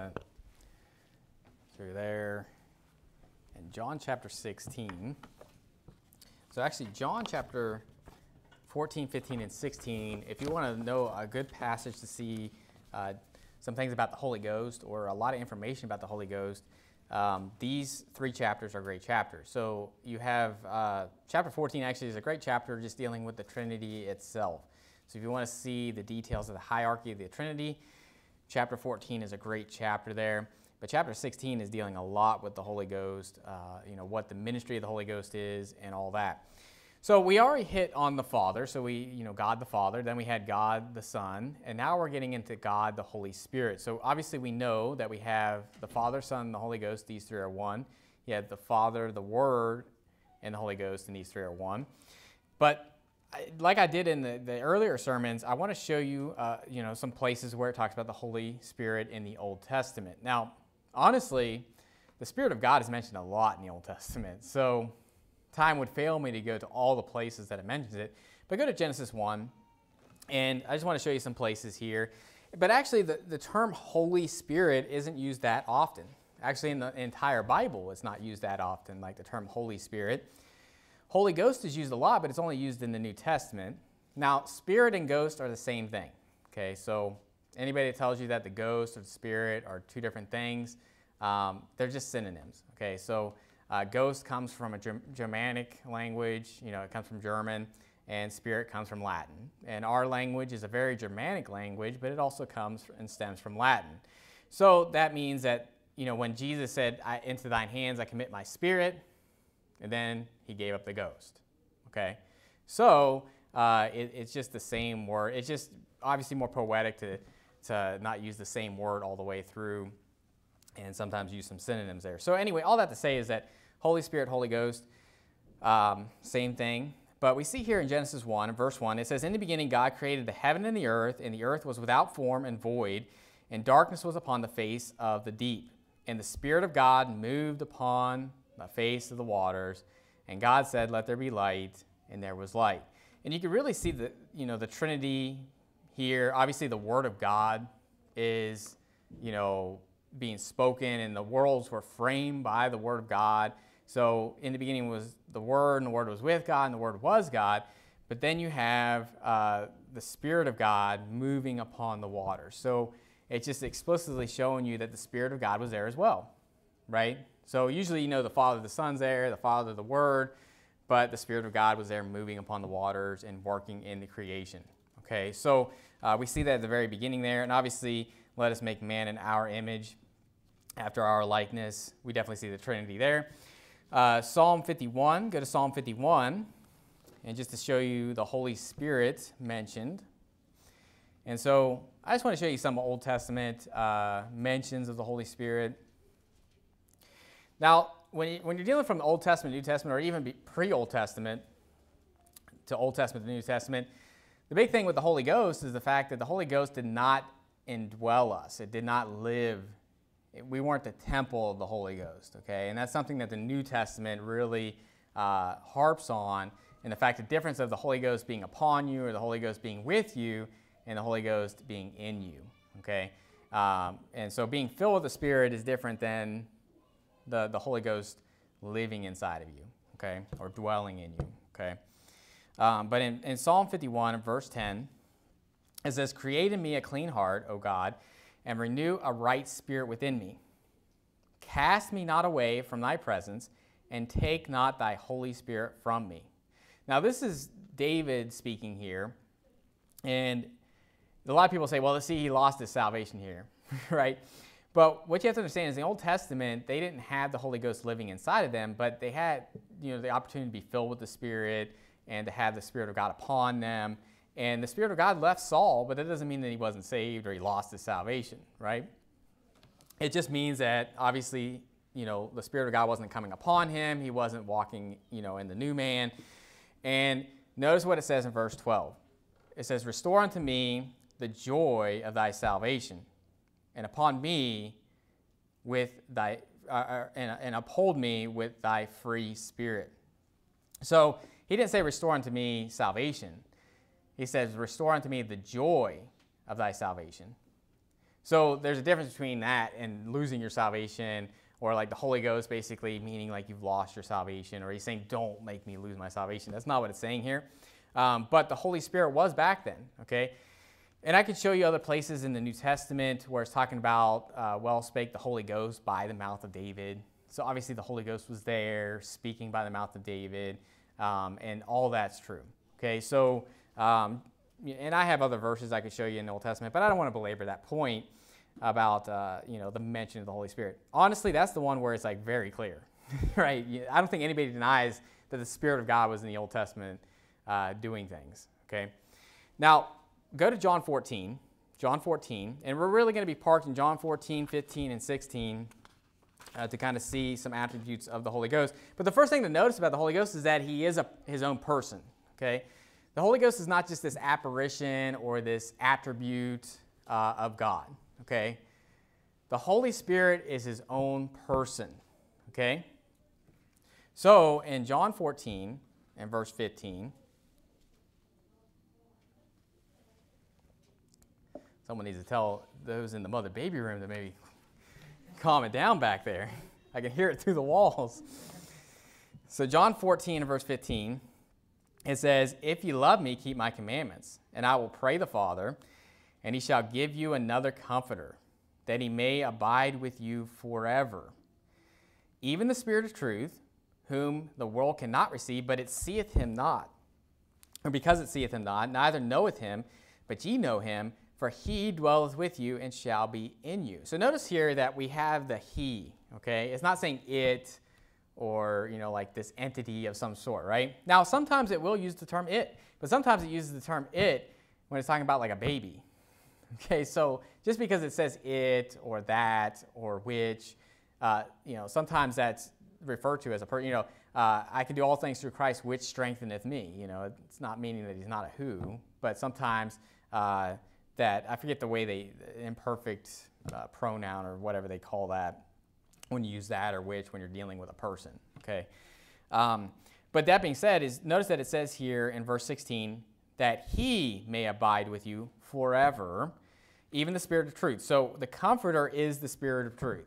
Testament through there. And John chapter 16. So, actually, John chapter 14, 15, and 16, if you want to know a good passage to see uh, some things about the Holy Ghost or a lot of information about the Holy Ghost, um, these three chapters are great chapters. So you have uh, chapter 14 actually is a great chapter just dealing with the Trinity itself. So if you want to see the details of the hierarchy of the Trinity, chapter 14 is a great chapter there. But chapter 16 is dealing a lot with the Holy Ghost, uh, you know, what the ministry of the Holy Ghost is and all that. So we already hit on the Father. So we, you know, God the Father. Then we had God the Son. And now we're getting into God the Holy Spirit. So obviously we know that we have the Father, Son, the Holy Ghost. These three are one. You have the Father, the Word, and the Holy Ghost, and these three are one. But like I did in the, the earlier sermons, I want to show you, uh, you know, some places where it talks about the Holy Spirit in the Old Testament. Now, honestly, the Spirit of God is mentioned a lot in the Old Testament. So time would fail me to go to all the places that it mentions it. But go to Genesis 1, and I just want to show you some places here. But actually, the, the term Holy Spirit isn't used that often. Actually, in the entire Bible, it's not used that often, like the term Holy Spirit. Holy Ghost is used a lot, but it's only used in the New Testament. Now, Spirit and Ghost are the same thing. Okay, so anybody that tells you that the Ghost or the Spirit are two different things, um, they're just synonyms. Okay, so uh, ghost comes from a Germanic language, you know, it comes from German, and spirit comes from Latin. And our language is a very Germanic language, but it also comes and stems from Latin. So that means that, you know, when Jesus said, Into thine hands I commit my spirit, and then he gave up the ghost. Okay? So uh, it, it's just the same word. It's just obviously more poetic to, to not use the same word all the way through and sometimes use some synonyms there. So, anyway, all that to say is that Holy Spirit, Holy Ghost, um, same thing. But we see here in Genesis 1, verse 1, it says, In the beginning, God created the heaven and the earth, and the earth was without form and void, and darkness was upon the face of the deep. And the Spirit of God moved upon the face of the waters. And God said, Let there be light, and there was light. And you can really see the, you know, the Trinity here. Obviously, the Word of God is, you know, being spoken, and the worlds were framed by the Word of God. So in the beginning was the Word, and the Word was with God, and the Word was God. But then you have uh, the Spirit of God moving upon the water. So it's just explicitly showing you that the Spirit of God was there as well, right? So usually you know the Father, the Son's there, the Father, the Word, but the Spirit of God was there moving upon the waters and working in the creation. Okay, so uh, we see that at the very beginning there, and obviously let us make man in our image after our likeness. We definitely see the Trinity there. Uh, Psalm 51, go to Psalm 51, and just to show you the Holy Spirit mentioned. And so I just want to show you some Old Testament uh, mentions of the Holy Spirit. Now, when, you, when you're dealing from the Old Testament, New Testament, or even pre Old Testament to Old Testament to New Testament, the big thing with the Holy Ghost is the fact that the Holy Ghost did not indwell us, it did not live we weren't the temple of the Holy Ghost, okay? And that's something that the New Testament really uh, harps on, and the fact the difference of the Holy Ghost being upon you or the Holy Ghost being with you and the Holy Ghost being in you, okay? Um, and so being filled with the Spirit is different than the, the Holy Ghost living inside of you, okay? Or dwelling in you, okay? Um, but in, in Psalm 51, verse 10, it says, Create in me a clean heart, O God, and renew a right spirit within me. Cast me not away from thy presence, and take not thy Holy Spirit from me. Now, this is David speaking here, and a lot of people say, well, see, he lost his salvation here, right? But what you have to understand is the Old Testament, they didn't have the Holy Ghost living inside of them, but they had you know, the opportunity to be filled with the Spirit and to have the Spirit of God upon them. And the Spirit of God left Saul, but that doesn't mean that he wasn't saved or he lost his salvation, right? It just means that obviously, you know, the Spirit of God wasn't coming upon him. He wasn't walking, you know, in the new man. And notice what it says in verse 12. It says, Restore unto me the joy of thy salvation, and upon me with thy, uh, uh and, and uphold me with thy free spirit. So he didn't say, Restore unto me salvation he says, Restore unto me the joy of thy salvation. So there's a difference between that and losing your salvation, or like the Holy Ghost basically meaning like you've lost your salvation, or he's saying, don't make me lose my salvation. That's not what it's saying here. Um, but the Holy Spirit was back then, okay? And I can show you other places in the New Testament where it's talking about, uh, well, spake the Holy Ghost by the mouth of David. So obviously the Holy Ghost was there, speaking by the mouth of David, um, and all that's true. Okay, so, um, and I have other verses I could show you in the Old Testament, but I don't want to belabor that point about, uh, you know, the mention of the Holy Spirit. Honestly, that's the one where it's like very clear, right? I don't think anybody denies that the Spirit of God was in the Old Testament uh, doing things, okay? Now, go to John 14, John 14, and we're really going to be parked in John 14, 15, and 16 uh, to kind of see some attributes of the Holy Ghost. But the first thing to notice about the Holy Ghost is that he is a, his own person, okay? The Holy Ghost is not just this apparition or this attribute uh, of God, okay? The Holy Spirit is his own person, okay? So in John 14 and verse 15, Someone needs to tell those in the mother baby room to maybe calm it down back there. I can hear it through the walls. So, John 14 verse 15, it says, If you love me, keep my commandments, and I will pray the Father, and he shall give you another comforter, that he may abide with you forever. Even the Spirit of truth, whom the world cannot receive, but it seeth him not. Or because it seeth him not, neither knoweth him, but ye know him, for he dwelleth with you and shall be in you. So notice here that we have the he, okay? It's not saying it or, you know, like this entity of some sort, right? Now, sometimes it will use the term it, but sometimes it uses the term it when it's talking about like a baby. Okay, so just because it says it or that or which, uh, you know, sometimes that's referred to as a person, you know, uh, I can do all things through Christ which strengtheneth me. You know, it's not meaning that he's not a who, but sometimes uh, that I forget the way they imperfect uh, pronoun or whatever they call that when you use that or which when you're dealing with a person. Okay, um, but that being said, is notice that it says here in verse 16 that He may abide with you forever, even the Spirit of truth. So the Comforter is the Spirit of truth.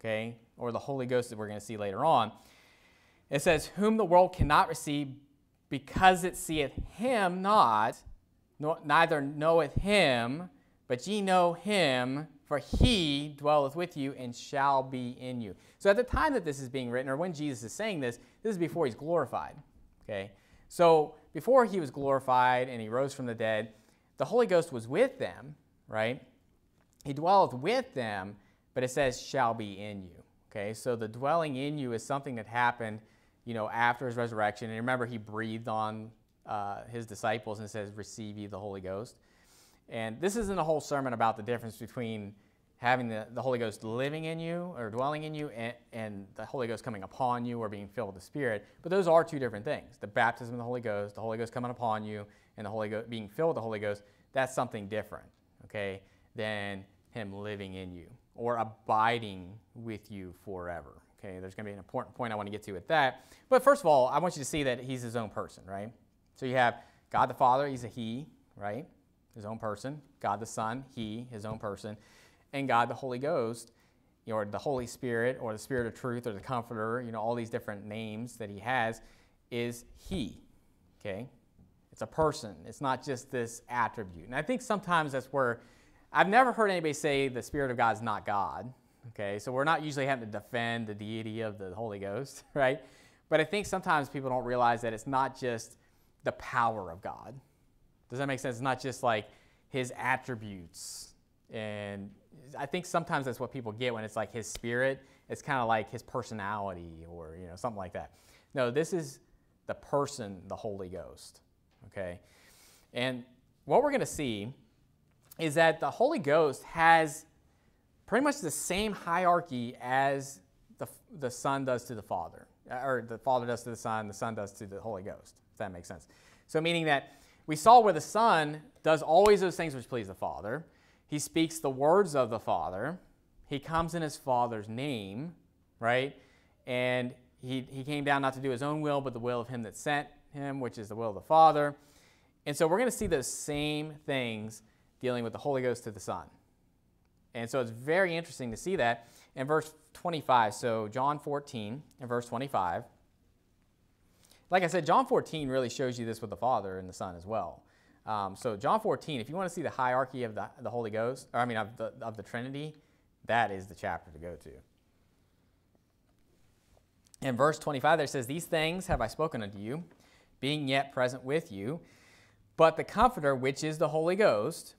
Okay, or the Holy Ghost that we're going to see later on. It says, "Whom the world cannot receive, because it seeth Him not." Neither knoweth him, but ye know him, for he dwelleth with you and shall be in you. So at the time that this is being written, or when Jesus is saying this, this is before he's glorified. Okay? So before he was glorified and he rose from the dead, the Holy Ghost was with them, right? He dwelleth with them, but it says shall be in you. Okay? So the dwelling in you is something that happened, you know, after his resurrection. And remember, he breathed on uh, his disciples and says, Receive ye the Holy Ghost. And this isn't a whole sermon about the difference between having the, the Holy Ghost living in you or dwelling in you and, and the Holy Ghost coming upon you or being filled with the Spirit. But those are two different things. The baptism of the Holy Ghost, the Holy Ghost coming upon you, and the Holy Ghost being filled with the Holy Ghost, that's something different, okay, than Him living in you or abiding with you forever. Okay, there's going to be an important point I want to get to with that. But first of all, I want you to see that He's His own person, right? So you have God the Father, he's a he, right? His own person. God the Son, he, his own person. And God the Holy Ghost, or the Holy Spirit, or the Spirit of truth, or the Comforter, you know, all these different names that he has, is he. Okay? It's a person. It's not just this attribute. And I think sometimes that's where I've never heard anybody say the Spirit of God is not God. Okay, so we're not usually having to defend the deity of the Holy Ghost, right? But I think sometimes people don't realize that it's not just the power of God. Does that make sense? It's not just like his attributes. And I think sometimes that's what people get when it's like his spirit. It's kind of like his personality or, you know, something like that. No, this is the person, the Holy Ghost. Okay? And what we're going to see is that the Holy Ghost has pretty much the same hierarchy as the, the Son does to the Father, uh, or the Father does to the Son, the Son does to the Holy Ghost if that makes sense. So, meaning that we saw where the Son does always those things which please the Father. He speaks the words of the Father. He comes in his Father's name, right? And he, he came down not to do his own will, but the will of him that sent him, which is the will of the Father. And so we're going to see those same things dealing with the Holy Ghost to the Son. And so it's very interesting to see that in verse 25. So, John 14 and verse 25. Like I said, John 14 really shows you this with the Father and the Son as well. Um, so, John 14, if you want to see the hierarchy of the, the Holy Ghost, or I mean, of the, of the Trinity, that is the chapter to go to. In verse 25, there says, These things have I spoken unto you, being yet present with you. But the Comforter, which is the Holy Ghost,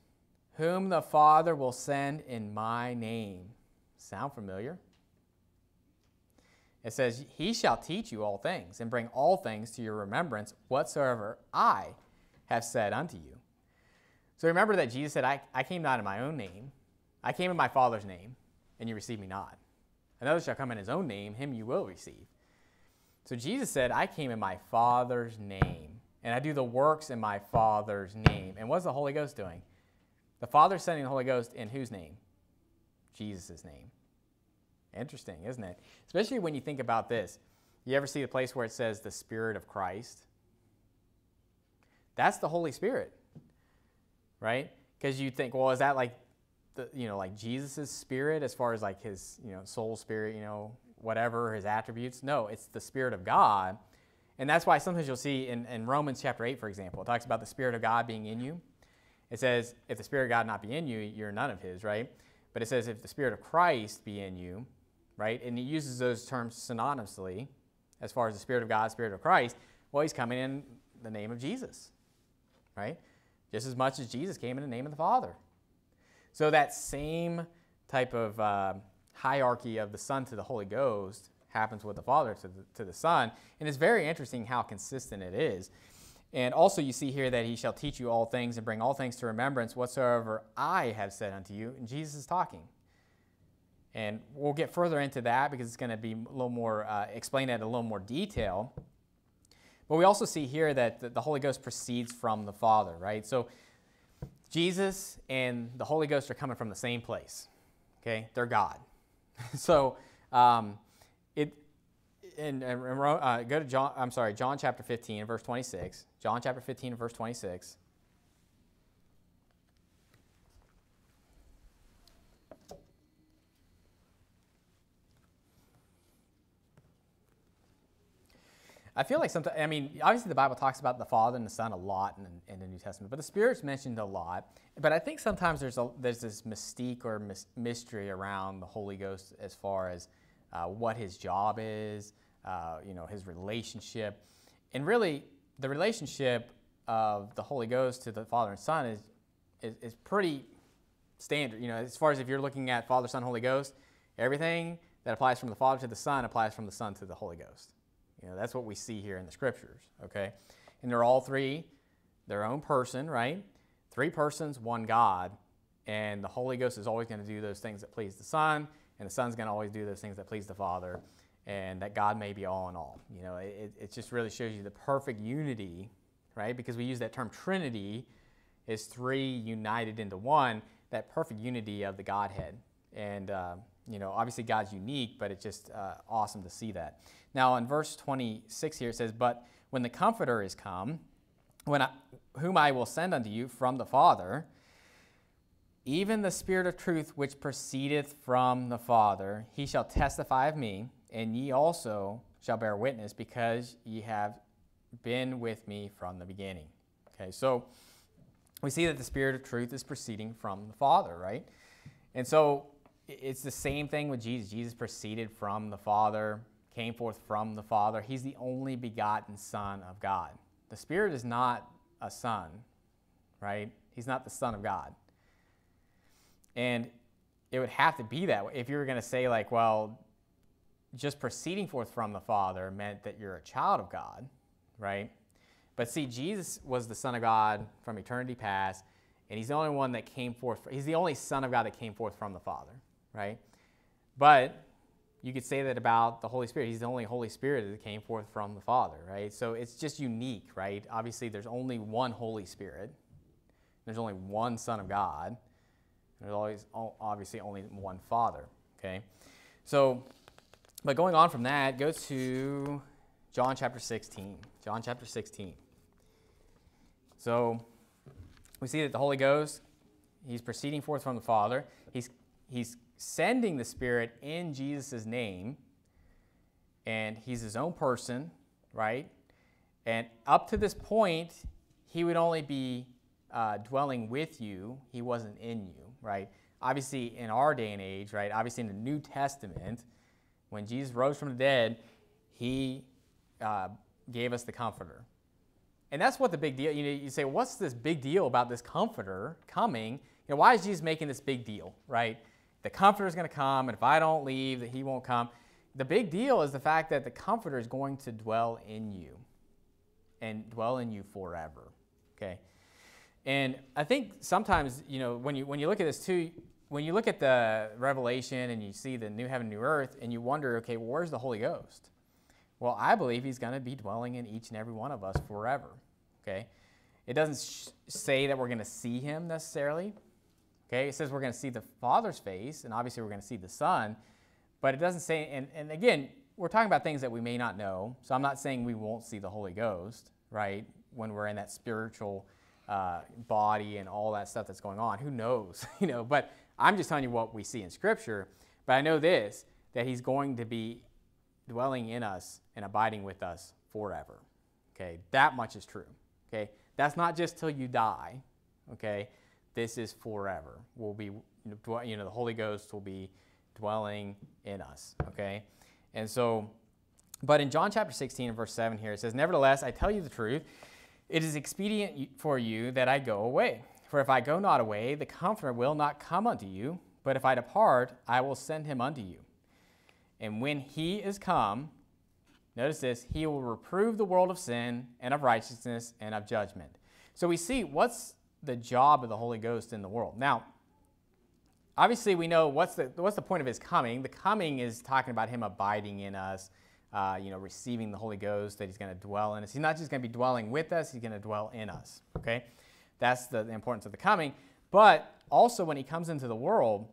whom the Father will send in my name. Sound familiar? It says, He shall teach you all things, and bring all things to your remembrance whatsoever I have said unto you. So remember that Jesus said, I, I came not in my own name, I came in my Father's name, and you receive me not. Another shall come in his own name, him you will receive. So Jesus said, I came in my Father's name, and I do the works in my Father's name. And what's the Holy Ghost doing? The Father sending the Holy Ghost in whose name? Jesus' name. Interesting, isn't it? Especially when you think about this. You ever see the place where it says the Spirit of Christ? That's the Holy Spirit, right? Because you think, well, is that like the, you know, like Jesus' spirit as far as like his, you know, soul spirit, you know, whatever, his attributes? No, it's the Spirit of God. And that's why sometimes you'll see in, in Romans chapter 8, for example, it talks about the Spirit of God being in you. It says, if the Spirit of God not be in you, you're none of his, right? But it says, if the Spirit of Christ be in you, right? And he uses those terms synonymously as far as the Spirit of God, Spirit of Christ. Well, he's coming in the name of Jesus, right? Just as much as Jesus came in the name of the Father. So that same type of uh, hierarchy of the Son to the Holy Ghost happens with the Father to the, to the Son. And it's very interesting how consistent it is. And also, you see here that he shall teach you all things and bring all things to remembrance whatsoever I have said unto you. And Jesus is talking. And we'll get further into that because it's going to be a little more, uh, explained at a little more detail. But we also see here that the Holy Ghost proceeds from the Father, right? So Jesus and the Holy Ghost are coming from the same place, okay? They're God. so um, it, and, uh, go to John, I'm sorry, John chapter 15, verse 26. John chapter 15, verse 26. I feel like sometimes, I mean, obviously the Bible talks about the Father and the Son a lot in, in the New Testament, but the Spirit's mentioned a lot. But I think sometimes there's, a, there's this mystique or mis- mystery around the Holy Ghost as far as uh, what his job is, uh, you know, his relationship. And really, the relationship of the Holy Ghost to the Father and Son is, is, is pretty standard. You know, as far as if you're looking at Father, Son, Holy Ghost, everything that applies from the Father to the Son applies from the Son to the Holy Ghost. You know, that's what we see here in the scriptures, okay? And they're all three their own person, right? Three persons, one God. And the Holy Ghost is always going to do those things that please the Son, and the Son's going to always do those things that please the Father, and that God may be all in all. You know, it, it just really shows you the perfect unity, right? Because we use that term Trinity is three united into one, that perfect unity of the Godhead. And, uh, you know, obviously God's unique, but it's just uh, awesome to see that. Now, in verse 26 here, it says, But when the Comforter is come, when I, whom I will send unto you from the Father, even the Spirit of truth which proceedeth from the Father, he shall testify of me, and ye also shall bear witness, because ye have been with me from the beginning. Okay, so we see that the Spirit of truth is proceeding from the Father, right? And so it's the same thing with Jesus. Jesus proceeded from the Father, came forth from the Father. He's the only begotten Son of God. The Spirit is not a son, right? He's not the Son of God. And it would have to be that way. If you were going to say, like, well, just proceeding forth from the Father meant that you're a child of God, right? But see, Jesus was the Son of God from eternity past, and he's the only one that came forth. He's the only Son of God that came forth from the Father right? But you could say that about the Holy Spirit. He's the only Holy Spirit that came forth from the Father, right? So it's just unique, right? Obviously, there's only one Holy Spirit. There's only one Son of God. There's always obviously only one Father, okay? So, but going on from that, go to John chapter 16. John chapter 16. So we see that the Holy Ghost, he's proceeding forth from the Father. He's he's sending the Spirit in Jesus' name, and he's his own person, right? And up to this point, he would only be uh, dwelling with you, he wasn't in you, right? Obviously, in our day and age, right? Obviously, in the New Testament, when Jesus rose from the dead, he uh, gave us the Comforter. And that's what the big deal. You know, you say, what's this big deal about this Comforter coming? You know, why is Jesus making this big deal, right? The Comforter is going to come, and if I don't leave, that He won't come. The big deal is the fact that the Comforter is going to dwell in you, and dwell in you forever. Okay. And I think sometimes, you know, when you when you look at this too, when you look at the Revelation and you see the new heaven, new earth, and you wonder, okay, well, where's the Holy Ghost? Well, I believe He's going to be dwelling in each and every one of us forever. Okay. It doesn't sh- say that we're going to see Him necessarily. Okay. It says we're going to see the Father's face, and obviously we're going to see the Son, but it doesn't say. And, and again, we're talking about things that we may not know. So I'm not saying we won't see the Holy Ghost, right? When we're in that spiritual uh, body and all that stuff that's going on. Who knows? you know, but I'm just telling you what we see in Scripture. But I know this that He's going to be dwelling in us and abiding with us forever. Okay, that much is true. Okay, that's not just till you die. Okay, this is forever. We'll be, you know, the Holy Ghost will be dwelling in us. Okay, and so, but in John chapter 16 and verse 7 here, it says, Nevertheless, I tell you the truth. It is expedient for you that I go away. For if I go not away, the Comforter will not come unto you. But if I depart, I will send him unto you. And when he is come, notice this, he will reprove the world of sin and of righteousness and of judgment. So we see what's the job of the Holy Ghost in the world. Now, obviously, we know what's the, what's the point of his coming. The coming is talking about him abiding in us, uh, you know, receiving the Holy Ghost, that He's going to dwell in us. He's not just going to be dwelling with us, He's going to dwell in us. Okay? That's the, the importance of the coming. But also, when He comes into the world,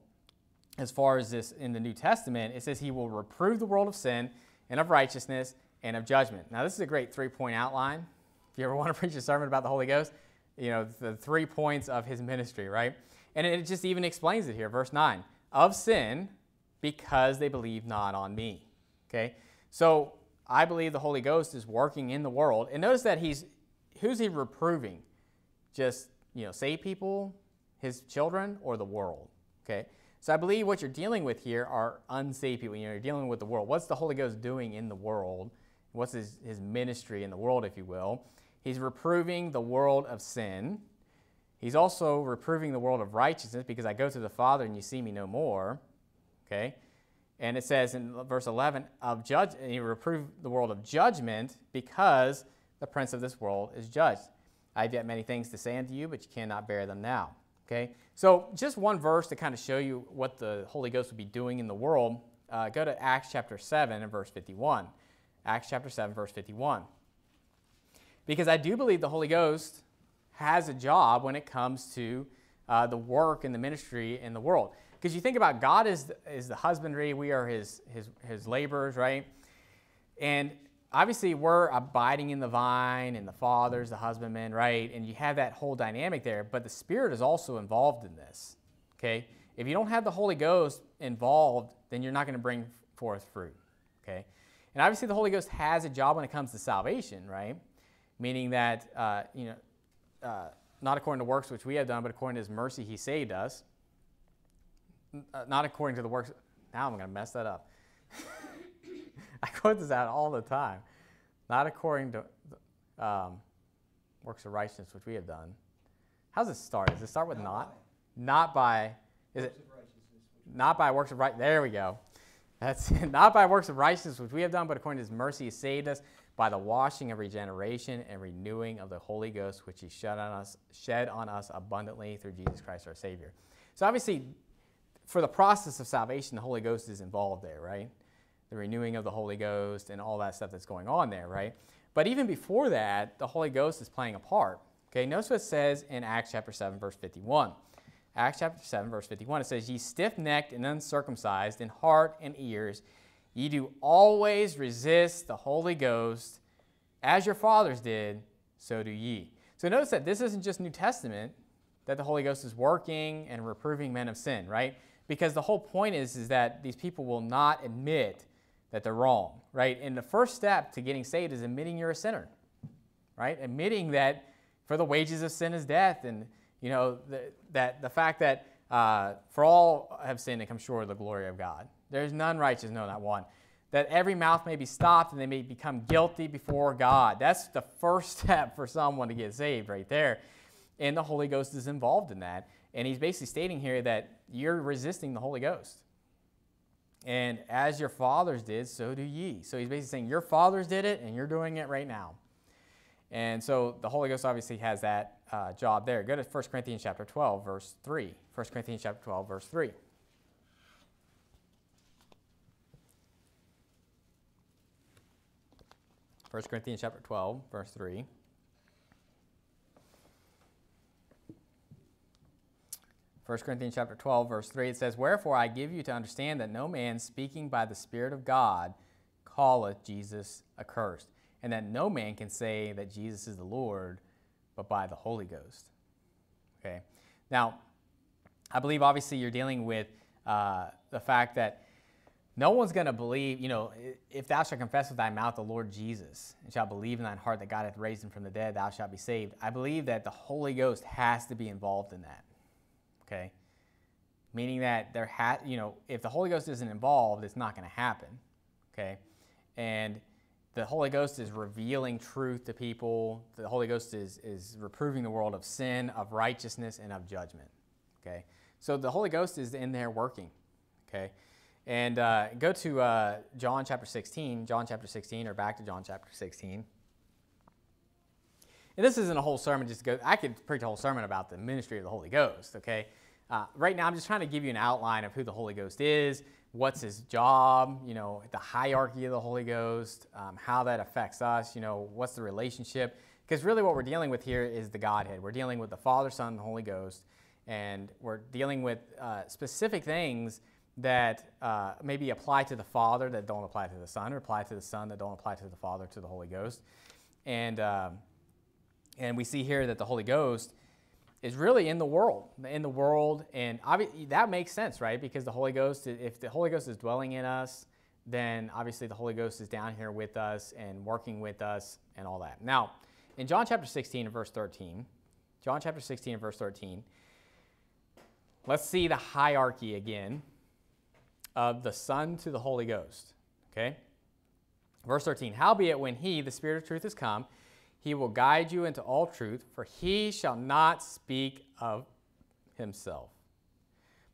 as far as this in the New Testament, it says He will reprove the world of sin and of righteousness and of judgment. Now, this is a great three point outline. If you ever want to preach a sermon about the Holy Ghost, you know, the three points of His ministry, right? And it just even explains it here. Verse 9 of sin because they believe not on me. Okay? So I believe the Holy Ghost is working in the world. And notice that he's, who's he reproving? Just, you know, saved people, his children, or the world? Okay? So I believe what you're dealing with here are unsaved people. You know, you're dealing with the world. What's the Holy Ghost doing in the world? What's his, his ministry in the world, if you will? He's reproving the world of sin. He's also reproving the world of righteousness because I go to the Father and you see me no more. Okay? And it says in verse 11, of judge, and he reproved the world of judgment because the prince of this world is judged. I have yet many things to say unto you, but you cannot bear them now. Okay? So just one verse to kind of show you what the Holy Ghost would be doing in the world. Uh, go to Acts chapter 7 and verse 51. Acts chapter 7, verse 51. Because I do believe the Holy Ghost has a job when it comes to uh, the work and the ministry in the world. Because you think about God is, is the husbandry, we are his, his, his laborers, right? And obviously we're abiding in the vine and the father's the husbandman, right? And you have that whole dynamic there, but the Spirit is also involved in this, okay? If you don't have the Holy Ghost involved, then you're not going to bring forth fruit, okay? And obviously the Holy Ghost has a job when it comes to salvation, right? Meaning that, uh, you know, uh, not according to works which we have done, but according to his mercy, he saved us uh, not according to the works. Now I'm going to mess that up. I quote this out all the time. Not according to um, works of righteousness which we have done. How does it start? Does it start with not? Not, not by. Is it? Not by works of right. There we go. That's it. not by works of righteousness which we have done, but according to His mercy, He saved us by the washing of regeneration and renewing of the Holy Ghost, which He shed on us, shed on us abundantly through Jesus Christ our Savior. So obviously, for the process of salvation, the Holy Ghost is involved there, right? The renewing of the Holy Ghost and all that stuff that's going on there, right? But even before that, the Holy Ghost is playing a part. Okay, notice what it says in Acts chapter 7, verse 51. Acts chapter 7, verse 51, it says, Ye stiff necked and uncircumcised in heart and ears, ye do always resist the Holy Ghost, as your fathers did, so do ye. So notice that this isn't just New Testament, that the Holy Ghost is working and reproving men of sin, right? because the whole point is, is that these people will not admit that they're wrong, right? And the first step to getting saved is admitting you're a sinner, right? Admitting that for the wages of sin is death, and you know the, that the fact that uh, for all have sinned and come short of the glory of God. There's none righteous, no, not one. That every mouth may be stopped and they may become guilty before God. That's the first step for someone to get saved, right there. And the Holy Ghost is involved in that. And he's basically stating here that you're resisting the Holy Ghost. And as your fathers did, so do ye. So he's basically saying your fathers did it and you're doing it right now. And so the Holy Ghost obviously has that uh, job there. Go to 1 Corinthians chapter 12, verse 3. 1 Corinthians chapter 12, verse 3. 1 Corinthians chapter 12, verse 3. 1 Corinthians chapter 12, verse 3, it says, Wherefore I give you to understand that no man speaking by the Spirit of God calleth Jesus accursed, and that no man can say that Jesus is the Lord but by the Holy Ghost. Okay. Now, I believe obviously you're dealing with uh, the fact that no one's going to believe, you know, if thou shalt confess with thy mouth the Lord Jesus and shalt believe in thine heart that God hath raised him from the dead, thou shalt be saved. I believe that the Holy Ghost has to be involved in that okay? Meaning that there has, you know, if the Holy Ghost isn't involved, it's not going to happen, okay? And the Holy Ghost is revealing truth to people. The Holy Ghost is, is reproving the world of sin, of righteousness, and of judgment, okay? So the Holy Ghost is in there working, okay? And uh, go to uh, John chapter 16, John chapter 16, or back to John chapter 16. And this isn't a whole sermon, just go, I could preach a whole sermon about the ministry of the Holy Ghost, okay? Uh, right now, I'm just trying to give you an outline of who the Holy Ghost is, what's his job, you know, the hierarchy of the Holy Ghost, um, how that affects us, you know, what's the relationship. Because really, what we're dealing with here is the Godhead. We're dealing with the Father, Son, and the Holy Ghost, and we're dealing with uh, specific things that uh, maybe apply to the Father that don't apply to the Son, or apply to the Son that don't apply to the Father, to the Holy Ghost. And um, and we see here that the Holy Ghost is really in the world, in the world, and obviously that makes sense, right? Because the Holy Ghost, if the Holy Ghost is dwelling in us, then obviously the Holy Ghost is down here with us and working with us and all that. Now, in John chapter 16 and verse 13, John chapter 16 and verse 13, let's see the hierarchy again of the Son to the Holy Ghost. Okay? Verse 13, howbeit when he, the Spirit of truth, is come, he will guide you into all truth, for he shall not speak of himself.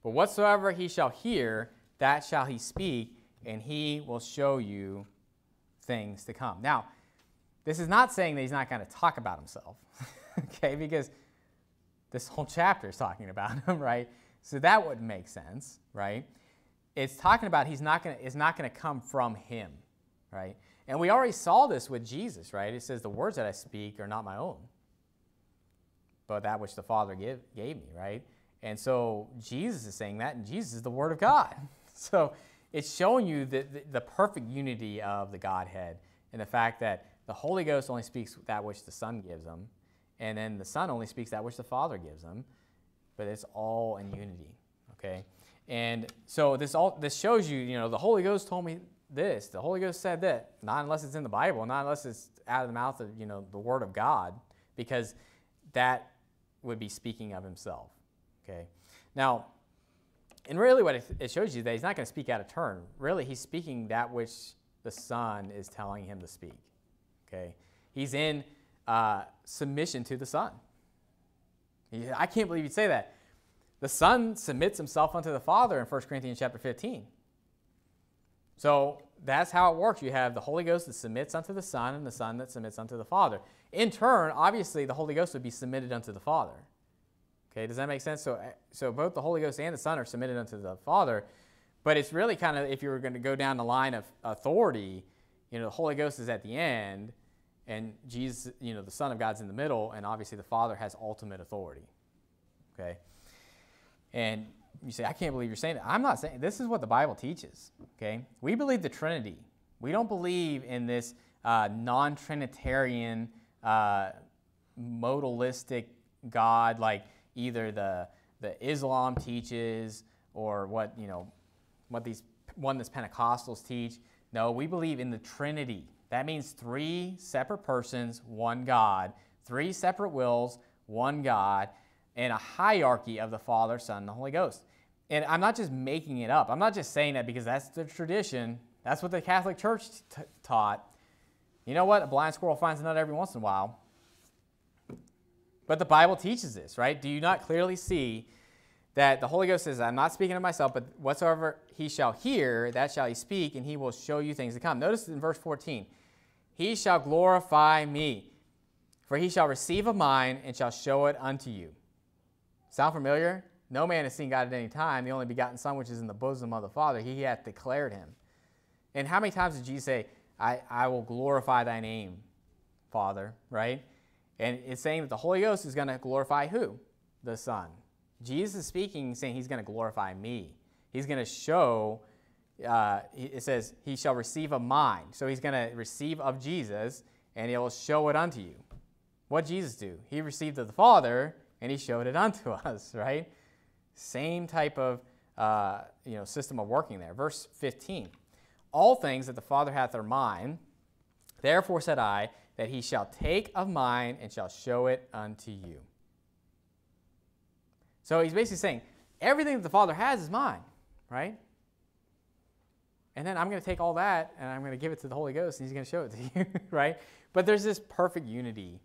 But whatsoever he shall hear, that shall he speak, and he will show you things to come. Now, this is not saying that he's not going to talk about himself, okay, because this whole chapter is talking about him, right? So that would make sense, right? It's talking about he's not going to, it's not going to come from him, right? And we already saw this with Jesus, right? It says, The words that I speak are not my own, but that which the Father give, gave me, right? And so Jesus is saying that, and Jesus is the Word of God. So it's showing you the, the, the perfect unity of the Godhead and the fact that the Holy Ghost only speaks that which the Son gives them, and then the Son only speaks that which the Father gives them, but it's all in unity, okay? And so this all this shows you, you know, the Holy Ghost told me this. The Holy Ghost said that. Not unless it's in the Bible, not unless it's out of the mouth of, you know, the Word of God, because that would be speaking of himself. Okay. Now, and really what it shows you that he's not going to speak out of turn. Really, he's speaking that which the Son is telling him to speak. Okay. He's in uh, submission to the Son. I can't believe you'd say that. The Son submits himself unto the Father in 1 Corinthians chapter 15. So that's how it works. You have the Holy Ghost that submits unto the Son and the Son that submits unto the Father. In turn, obviously, the Holy Ghost would be submitted unto the Father. Okay, does that make sense? So, so both the Holy Ghost and the Son are submitted unto the Father, but it's really kind of, if you were going to go down the line of authority, you know, the Holy Ghost is at the end, and Jesus, you know, the Son of God's in the middle, and obviously the Father has ultimate authority. Okay? And you say, I can't believe you're saying that. I'm not saying this is what the Bible teaches. Okay, we believe the Trinity. We don't believe in this uh, non-Trinitarian, uh, modalistic God like either the the Islam teaches or what, you know, what these oneness Pentecostals teach. No, we believe in the Trinity. That means three separate persons, one God, three separate wills, one God, and a hierarchy of the Father, Son, and the Holy Ghost. And I'm not just making it up. I'm not just saying that because that's the tradition. That's what the Catholic Church taught. You know what? A blind squirrel finds a nut every once in a while. But the Bible teaches this, right? Do you not clearly see that the Holy Ghost says, I'm not speaking of myself, but whatsoever he shall hear, that shall he speak, and he will show you things to come. Notice in verse 14, he shall glorify me, for he shall receive of mine and shall show it unto you. Sound familiar? No man has seen God at any time. The only begotten Son, which is in the bosom of the Father, he hath declared him. And how many times did Jesus say, I, I will glorify thy name, Father, right? And it's saying that the Holy Ghost is going to glorify who? The Son. Jesus is speaking, saying he's going to glorify me. He's going to show, uh, it says, he shall receive of mine. So he's going to receive of Jesus, and he will show it unto you. What Jesus do? He received of the Father, and he showed it unto us, right? Same type of uh, you know, system of working there. Verse 15. All things that the Father hath are mine. Therefore said I, that he shall take of mine and shall show it unto you. So he's basically saying, everything that the Father has is mine, right? And then I'm going to take all that and I'm going to give it to the Holy Ghost and he's going to show it to you, right? But there's this perfect unity.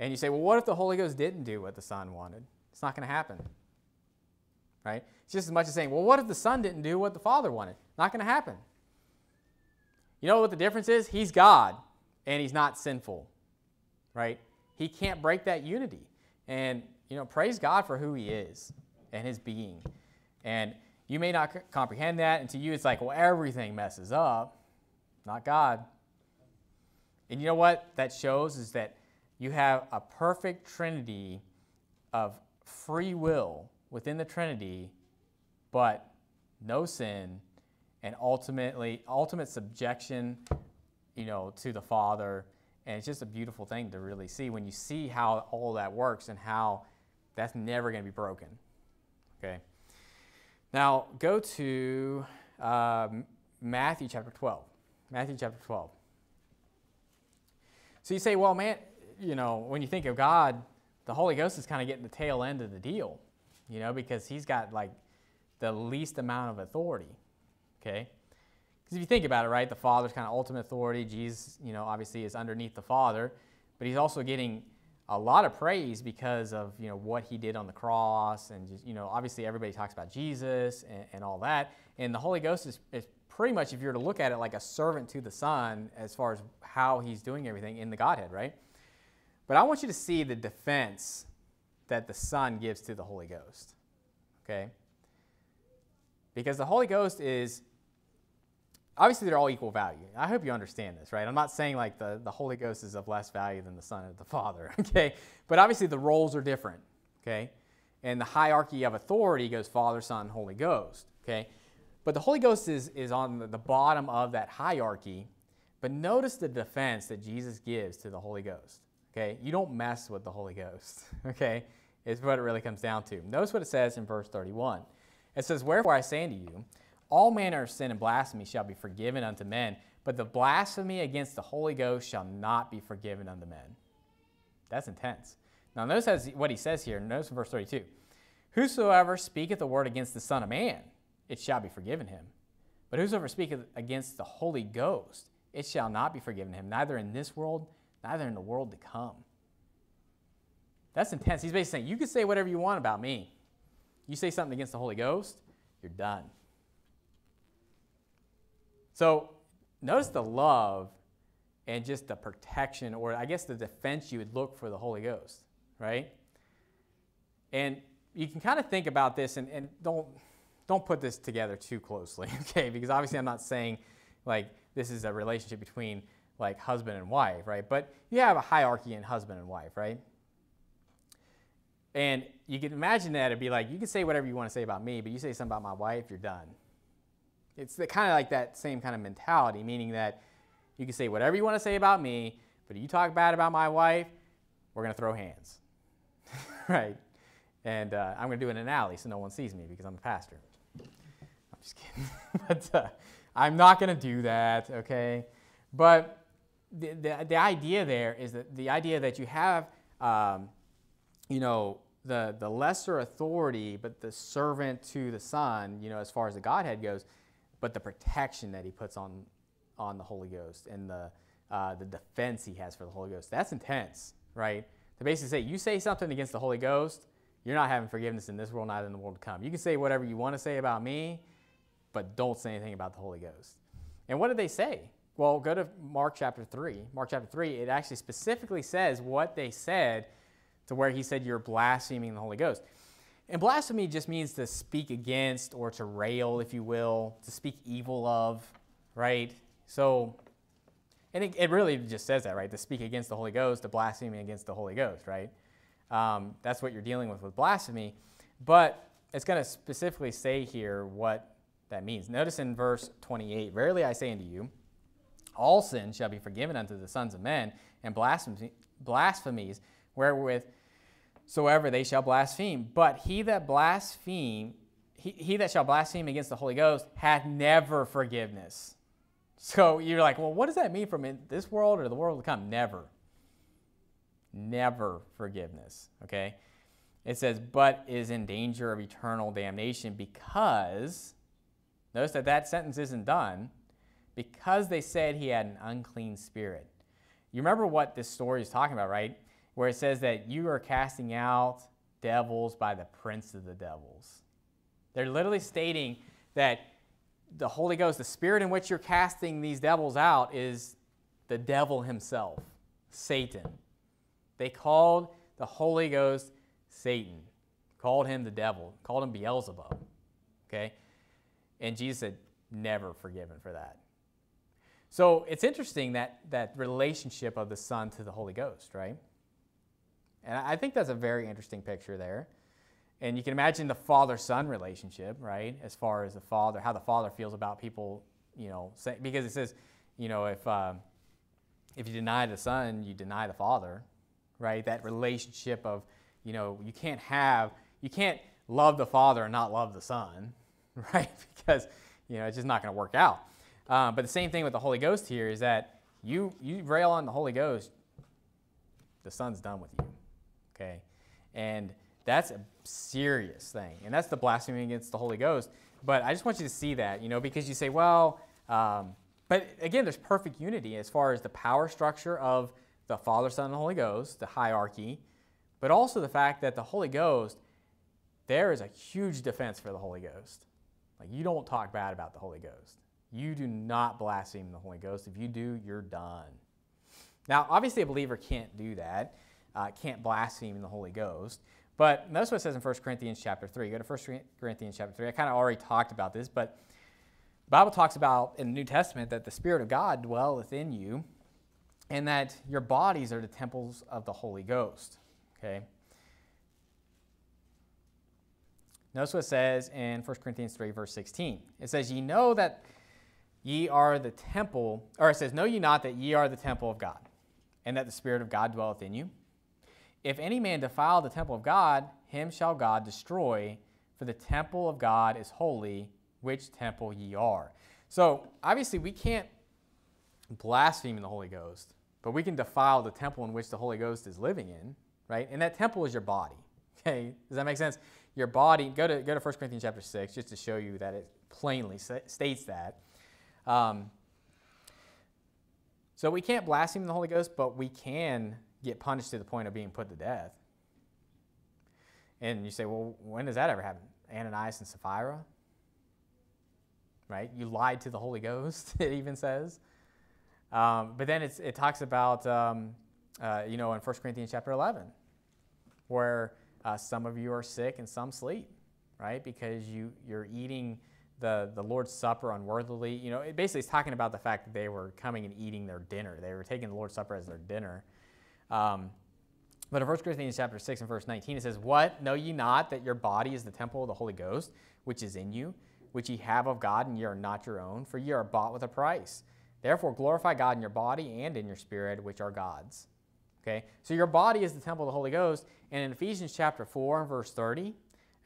And you say, well, what if the Holy Ghost didn't do what the Son wanted? It's not going to happen, right? It's just as much as saying, well, what if the Son didn't do what the Father wanted? Not going to happen. You know what the difference is? He's God and he's not sinful, right? He can't break that unity. And, you know, praise God for who he is and his being. And you may not c- comprehend that, and to you it's like, well, everything messes up. Not God. And you know what that shows is that you have a perfect trinity of free will within the Trinity, but no sin and ultimately ultimate subjection you know, to the Father. And it's just a beautiful thing to really see when you see how all that works and how that's never going to be broken. Okay. Now go to um, Matthew chapter 12. Matthew chapter 12. So you say, well, man, you know, when you think of God, the Holy Ghost is kind of getting the tail end of the deal, you know, because he's got like the least amount of authority. Okay. Because if you think about it, right, the Father's kind of ultimate authority. Jesus, you know, obviously is underneath the Father, but he's also getting a lot of praise because of you know what he did on the cross, and just, you know, obviously everybody talks about Jesus and, and all that. And the Holy Ghost is, is pretty much, if you were to look at it, like a servant to the Son as far as how he's doing everything in the Godhead, right? But I want you to see the defense that the Son gives to the Holy Ghost. Okay? Because the Holy Ghost is obviously they're all equal value. I hope you understand this, right? I'm not saying like the, the Holy Ghost is of less value than the Son or the Father, okay? But obviously the roles are different, okay? And the hierarchy of authority goes Father, Son, Holy Ghost, okay? But the Holy Ghost is, is on the bottom of that hierarchy. But notice the defense that Jesus gives to the Holy Ghost, okay? You don't mess with the Holy Ghost, okay? Is what it really comes down to. Notice what it says in verse 31. It says, Wherefore I say unto you, all manner of sin and blasphemy shall be forgiven unto men, but the blasphemy against the Holy Ghost shall not be forgiven unto men. That's intense. Now, notice what he says here. Notice in verse 32 Whosoever speaketh a word against the Son of Man, it shall be forgiven him. But whosoever speaketh against the Holy Ghost, it shall not be forgiven him, neither in this world, neither in the world to come. That's intense. He's basically saying, You can say whatever you want about me. You say something against the Holy Ghost, you're done. So notice the love and just the protection, or I guess the defense you would look for the Holy Ghost, right? And you can kind of think about this and, and don't don't put this together too closely, okay? Because obviously I'm not saying like this is a relationship between like husband and wife, right? But you have a hierarchy in husband and wife, right? And you can imagine that it'd be like you can say whatever you want to say about me, but you say something about my wife, you're done. It's kind of like that same kind of mentality, meaning that you can say whatever you want to say about me, but if you talk bad about my wife, we're going to throw hands. right? And uh, I'm going to do it in an alley so no one sees me because I'm a pastor. I'm just kidding. but uh, I'm not going to do that, okay? But the, the, the, idea there is that the idea that you have, um, you know, the, the lesser authority, but the servant to the Son, you know, as far as the Godhead goes, but the protection that he puts on, on the Holy Ghost and the, uh, the defense he has for the Holy Ghost. That's intense, right? To basically say, you say something against the Holy Ghost, you're not having forgiveness in this world, not in the world to come. You can say whatever you want to say about me, but don't say anything about the Holy Ghost. And what did they say? Well, go to Mark chapter 3. Mark chapter 3, it actually specifically says what they said to where he said you're blaspheming the Holy Ghost. And blasphemy just means to speak against or to rail, if you will, to speak evil of, right? So, and it, it really just says that, right? To speak against the Holy Ghost, to blaspheme against the Holy Ghost, right? Um, that's what you're dealing with with blasphemy. But it's going to specifically say here what that means. Notice in verse 28 Verily I say unto you, all sins shall be forgiven unto the sons of men, and blasphemies wherewith soever they shall blaspheme. But he that blaspheme, he, he that shall blaspheme against the Holy Ghost hath never forgiveness. So you're like, well, what does that mean from this world or the world to come? Never. Never forgiveness. Okay? It says, but is in danger of eternal damnation because, notice that that sentence isn't done, because they said he had an unclean spirit. You remember what this story is talking about, right? where it says that you are casting out devils by the prince of the devils. They're literally stating that the Holy Ghost, the spirit in which you're casting these devils out, is the devil himself, Satan. They called the Holy Ghost Satan, called him the devil, called him Beelzebub. Okay? And Jesus said, never forgiven for that. So it's interesting that that relationship of the Son to the Holy Ghost, right? And I think that's a very interesting picture there. And you can imagine the father-son relationship, right? As far as the father, how the father feels about people, you know, say, because it says, you know, if um, if you deny the son, you deny the father, right? That relationship of, you know, you can't have, you can't love the father and not love the son, right? because you know it's just not going to work out. Um, but the same thing with the Holy Ghost here is that you you rail on the Holy Ghost, the son's done with you okay? And that's a serious thing. And that's the blasphemy against the Holy Ghost. But I just want you to see that, you know, because you say, well, um, but again, there's perfect unity as far as the power structure of the Father, Son, and Holy Ghost, the hierarchy, but also the fact that the Holy Ghost, there is a huge defense for the Holy Ghost. Like, you don't talk bad about the Holy Ghost. You do not blaspheme the Holy Ghost. If you do, you're done. Now, obviously, a believer can't do that uh, can't blaspheme the Holy Ghost. But notice what it says in 1 Corinthians chapter 3. Go to 1 Corinthians chapter 3. I kind of already talked about this, but the Bible talks about in the New Testament that the Spirit of God dwelleth in you and that your bodies are the temples of the Holy Ghost. Okay? Notice what it says in 1 Corinthians 3, verse 16. It says, Ye know that ye are the temple, or it says, Know ye not that ye are the temple of God, and that the Spirit of God dwelleth in you? If any man defile the temple of God, him shall God destroy, for the temple of God is holy, which temple ye are. So obviously, we can't blaspheme the Holy Ghost, but we can defile the temple in which the Holy Ghost is living in, right? And that temple is your body. Okay, does that make sense? Your body. Go to go to 1 Corinthians chapter six just to show you that it plainly states that. Um, so we can't blaspheme the Holy Ghost, but we can get punished to the point of being put to death. And you say, well, when does that ever happen? Ananias and Sapphira? Right? You lied to the Holy Ghost, it even says. Um, but then it talks about, um, uh, you know, in 1 Corinthians chapter 11, where uh, some of you are sick and some sleep, right? Because you, you're eating the, the Lord's Supper unworthily. You know, it basically is talking about the fact that they were coming and eating their dinner. They were taking the Lord's Supper as their dinner. Um, but in 1 Corinthians chapter 6 and verse 19, it says, What? Know ye not that your body is the temple of the Holy Ghost, which is in you, which ye have of God, and ye are not your own, for ye are bought with a price. Therefore glorify God in your body and in your spirit, which are God's. Okay? So your body is the temple of the Holy Ghost. And in Ephesians chapter 4 and verse 30,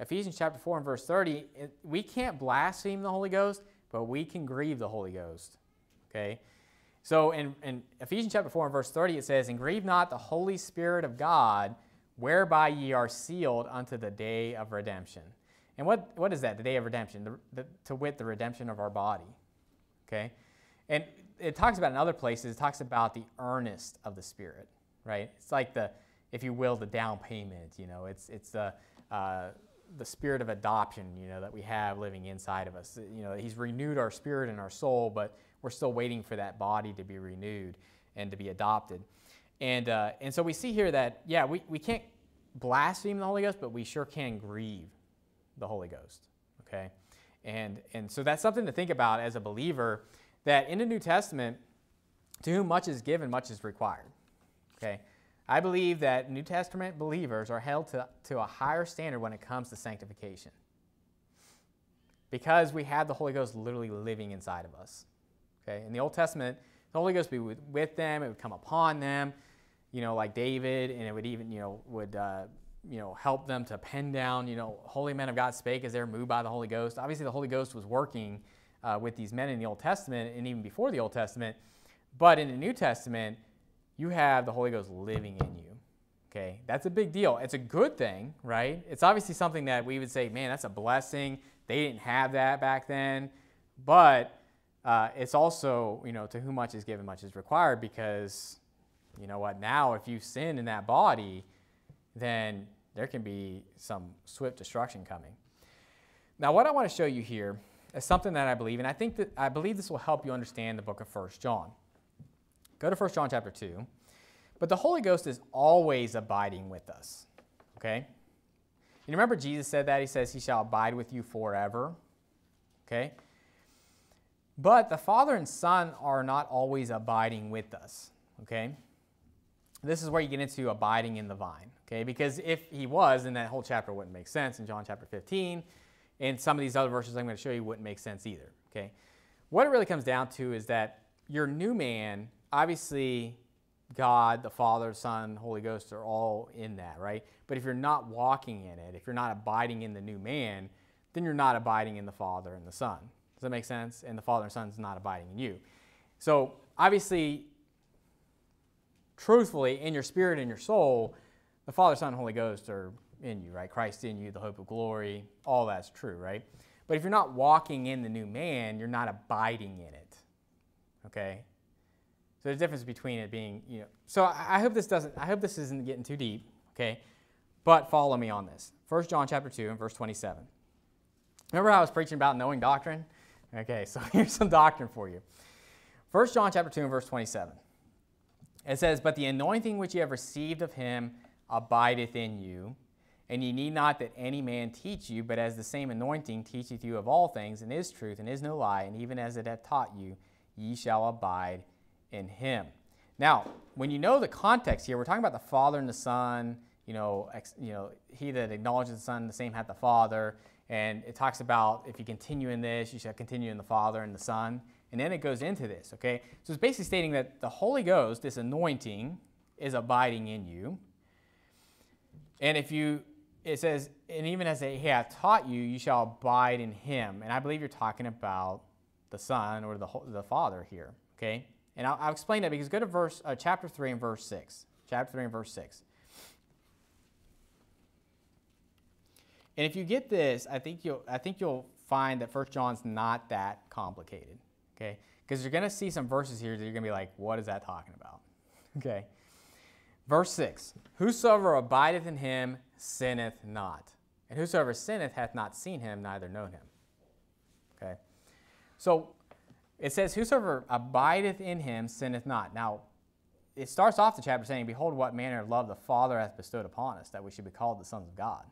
Ephesians chapter 4 and verse 30, it, we can't blaspheme the Holy Ghost, but we can grieve the Holy Ghost. Okay? So in, in Ephesians chapter 4 and verse 30, it says, And grieve not the Holy Spirit of God, whereby ye are sealed unto the day of redemption. And what, what is that, the day of redemption? The, the, to wit, the redemption of our body. Okay? And it talks about in other places, it talks about the earnest of the Spirit, right? It's like the, if you will, the down payment, you know, it's, it's the, uh, the spirit of adoption, you know, that we have living inside of us. You know, He's renewed our spirit and our soul, but we're still waiting for that body to be renewed and to be adopted. And, uh, and so we see here that, yeah, we, we can't blaspheme the Holy Ghost, but we sure can grieve the Holy Ghost. Okay? And, and so that's something to think about as a believer that in the New Testament, to whom much is given, much is required. Okay? I believe that New Testament believers are held to, to a higher standard when it comes to sanctification. Because we have the Holy Ghost literally living inside of us. Okay? In the Old Testament, the Holy Ghost would be with, them, it would come upon them, you know, like David, and it would even, you know, would uh, you know, help them to pen down, you know, holy men of God spake as they're moved by the Holy Ghost. Obviously, the Holy Ghost was working uh, with these men in the Old Testament and even before the Old Testament. But in the New Testament, you have the Holy Ghost living in you. Okay, that's a big deal. It's a good thing, right? It's obviously something that we would say, man, that's a blessing. They didn't have that back then. But uh, it's also, you know, to whom much is given, much is required because, you know what, now if you sin in that body, then there can be some swift destruction coming. Now, what I want to show you here is something that I believe, and I think that I believe this will help you understand the book of 1 John. Go to 1 John chapter 2. But the Holy Ghost is always abiding with us. Okay? You remember Jesus said that? He says, He shall abide with you forever. Okay? But the Father and Son are not always abiding with us. Okay? This is where you get into abiding in the vine. Okay? Because if he was, then that whole chapter wouldn't make sense in John chapter 15. And some of these other verses I'm going to show you wouldn't make sense either. Okay? What it really comes down to is that your new man, obviously, God, the Father, Son, Holy Ghost are all in that, right? But if you're not walking in it, if you're not abiding in the new man, then you're not abiding in the Father and the Son. Does that make sense? And the Father and Son is not abiding in you. So obviously, truthfully, in your spirit and your soul, the Father, Son, Holy Ghost are in you, right? Christ in you, the hope of glory, all that's true, right? But if you're not walking in the new man, you're not abiding in it. Okay? So there's a difference between it being, you know. So I, hope this doesn't, I hope this isn't getting too deep, okay? But follow me on this. 1 John chapter 2 and verse 27. Remember how I was preaching about knowing doctrine? Okay, so here's some doctrine for you. 1 John chapter 2 and verse 27. It says, But the anointing which ye have received of him abideth in you, and ye need not that any man teach you, but as the same anointing teacheth you of all things, and is truth, and is no lie, and even as it hath taught you, ye shall abide in him. Now, when you know the context here, we're talking about the Father and the Son, you know, ex, you know, he that acknowledges the Son, the same hath the Father. And it talks about if you continue in this, you shall continue in the Father and the Son. And then it goes into this, okay? So it's basically stating that the Holy Ghost, this anointing, is abiding in you. And if you, it says, and even as he hath taught you, you shall abide in him. And I believe you're talking about the Son or the, the Father here, okay? And I'll, I'll explain that because go to verse, uh, chapter 3 and verse 6. Chapter 3 and verse 6. And if you get this, I think you'll, I think you'll find that First John's not that complicated, okay? Because you're going to see some verses here that you're going to be like, what is that talking about? Okay. Verse 6 Whosoever abideth in him sinneth not, and whosoever sinneth hath not seen him, neither known him. Okay. So it says, Whosoever abideth in him sinneth not. Now, it starts off the chapter saying, Behold, what manner of love the Father hath bestowed upon us, that we should be called the sons of God.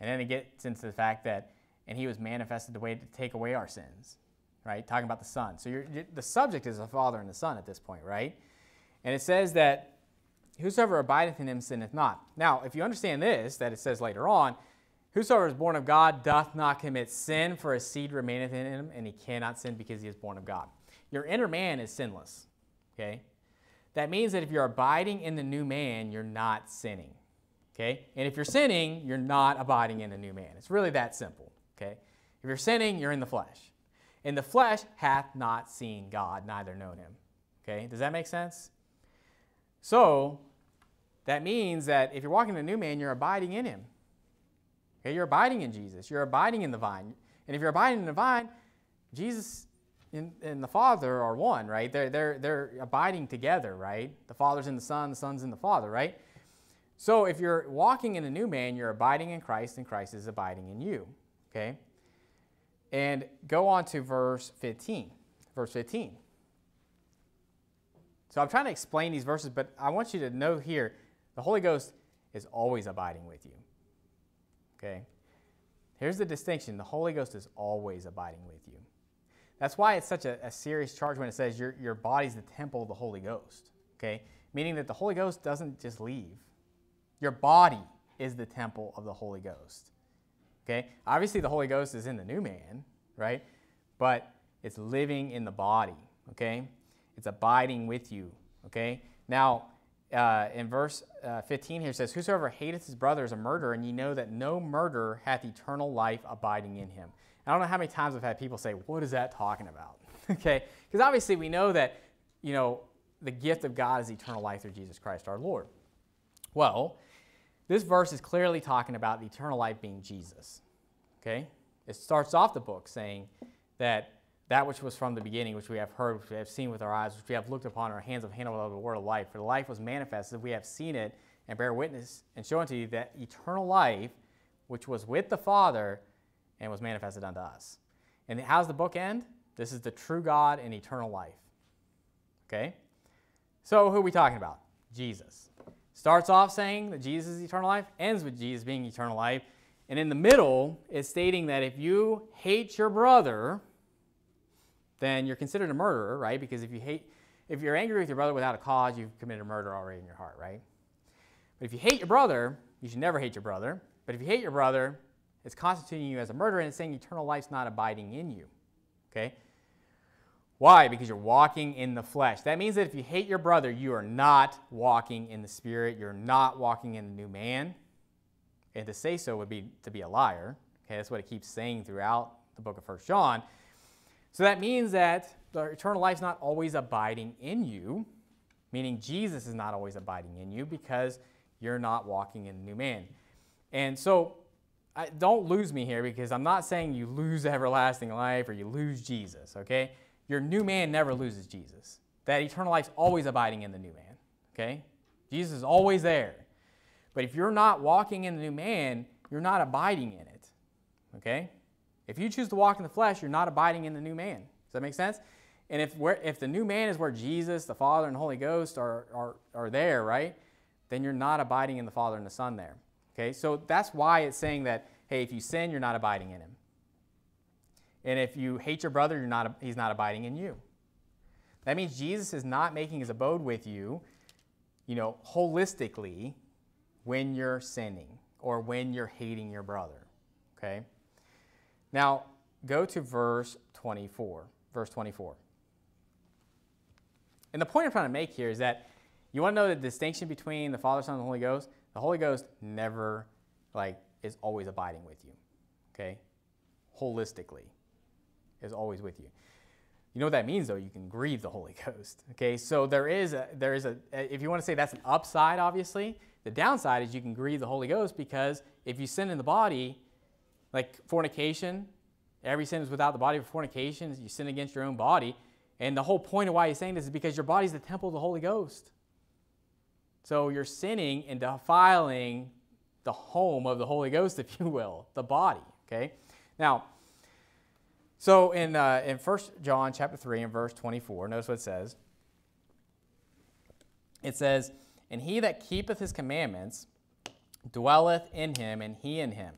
And then it gets into the fact that, and he was manifested the way to take away our sins, right? Talking about the Son. So you're, you're, the subject is the Father and the Son at this point, right? And it says that whosoever abideth in him sinneth not. Now, if you understand this, that it says later on, Whosoever is born of God doth not commit sin, for his seed remaineth in him, and he cannot sin because he is born of God. Your inner man is sinless. Okay? That means that if you're abiding in the new man, you're not sinning. Okay? And if you're sinning, you're not abiding in the new man. It's really that simple. Okay? If you're sinning, you're in the flesh. And the flesh hath not seen God, neither known him. Okay? Does that make sense? So, that means that if you're walking in the new man, you're abiding in him. Okay? You're abiding in Jesus. You're abiding in the vine. And if you're abiding in the vine, Jesus and, and the Father are one, right? They're, they're, they're abiding together, right? The Father's in the Son, the Son's in the Father, right? So if you're walking in a new man, you're abiding in Christ, and Christ is abiding in you. Okay? And go on to verse 15. Verse 15. So I'm trying to explain these verses, but I want you to know here the Holy Ghost is always abiding with you. Okay? Here's the distinction the Holy Ghost is always abiding with you. That's why it's such a, a serious charge when it says your, your body's the temple of the Holy Ghost. Okay? Meaning that the Holy Ghost doesn't just leave, your body is the temple of the Holy Ghost. Okay? Obviously, the Holy Ghost is in the new man, right? But it's living in the body. Okay? It's abiding with you. Okay? Now, uh, in verse uh, 15 here says, Whosoever hateth his brother is a murderer, and ye know that no murderer hath eternal life abiding in him. I don't know how many times I've had people say, What is that talking about? okay? Because obviously we know that, you know, the gift of God is eternal life through Jesus Christ our Lord. Well, this verse is clearly talking about the eternal life being Jesus. Okay? It starts off the book saying that that which was from the beginning, which we have heard, which we have seen with our eyes, which we have looked upon, our hands have handled of the word of life. For the life was manifested, we have seen it and bear witness and show unto you that eternal life, which was with the Father and was manifested unto us. And how's the book end? This is the true God and eternal life. Okay? So who are we talking about? Jesus. Starts off saying that Jesus is eternal life, ends with Jesus being eternal life. And in the middle, it's stating that if you hate your brother, then you're considered a murderer, right? Because if you hate, if you're angry with your brother without a cause, you've committed murder already in your heart, right? But if you hate your brother, you should never hate your brother. But if you hate your brother, it's constituting you as a murderer and it's saying eternal life's not abiding in you. Okay? Why? Because you're walking in the flesh. That means that if you hate your brother, you are not walking in the spirit. You're not walking in the new man. And to say so would be to be a liar. Okay, that's what it keeps saying throughout the book of First John. So that means that the eternal life is not always abiding in you, meaning Jesus is not always abiding in you because you're not walking in the new man. And so I, don't lose me here because I'm not saying you lose everlasting life or you lose Jesus, okay? Your new man never loses Jesus. That eternal life is always abiding in the new man, okay? Jesus is always there. But if you're not walking in the new man, you're not abiding in it, okay? If you choose to walk in the flesh, you're not abiding in the new man. Does that make sense? And if, if the new man is where Jesus, the Father, and the Holy Ghost are, are, are there, right, then you're not abiding in the Father and the Son there. Okay, so that's why it's saying that, hey, if you sin, you're not abiding in him. And if you hate your brother, you're not, he's not abiding in you. That means Jesus is not making his abode with you, you know, holistically when you're sinning or when you're hating your brother. Okay? Now, go to verse 24. Verse 24. And the point I'm trying to make here is that you want to know the distinction between the Father, Son, and the Holy Ghost? The Holy Ghost never, like, is always abiding with you. Okay? Holistically, is always with you. You know what that means, though? You can grieve the Holy Ghost. Okay, so there is a, there is a, if you want to say that's an upside, obviously, the downside is you can grieve the Holy Ghost because if you sin in the body, like fornication, every sin is without the body of fornication. You sin against your own body. And the whole point of why he's saying this is because your body is the temple of the Holy Ghost. So you're sinning and defiling the home of the Holy Ghost, if you will, the body. Okay? Now, so in, uh, in 1 John chapter 3 and verse 24, notice what it says. It says, And he that keepeth his commandments dwelleth in him, and he in him.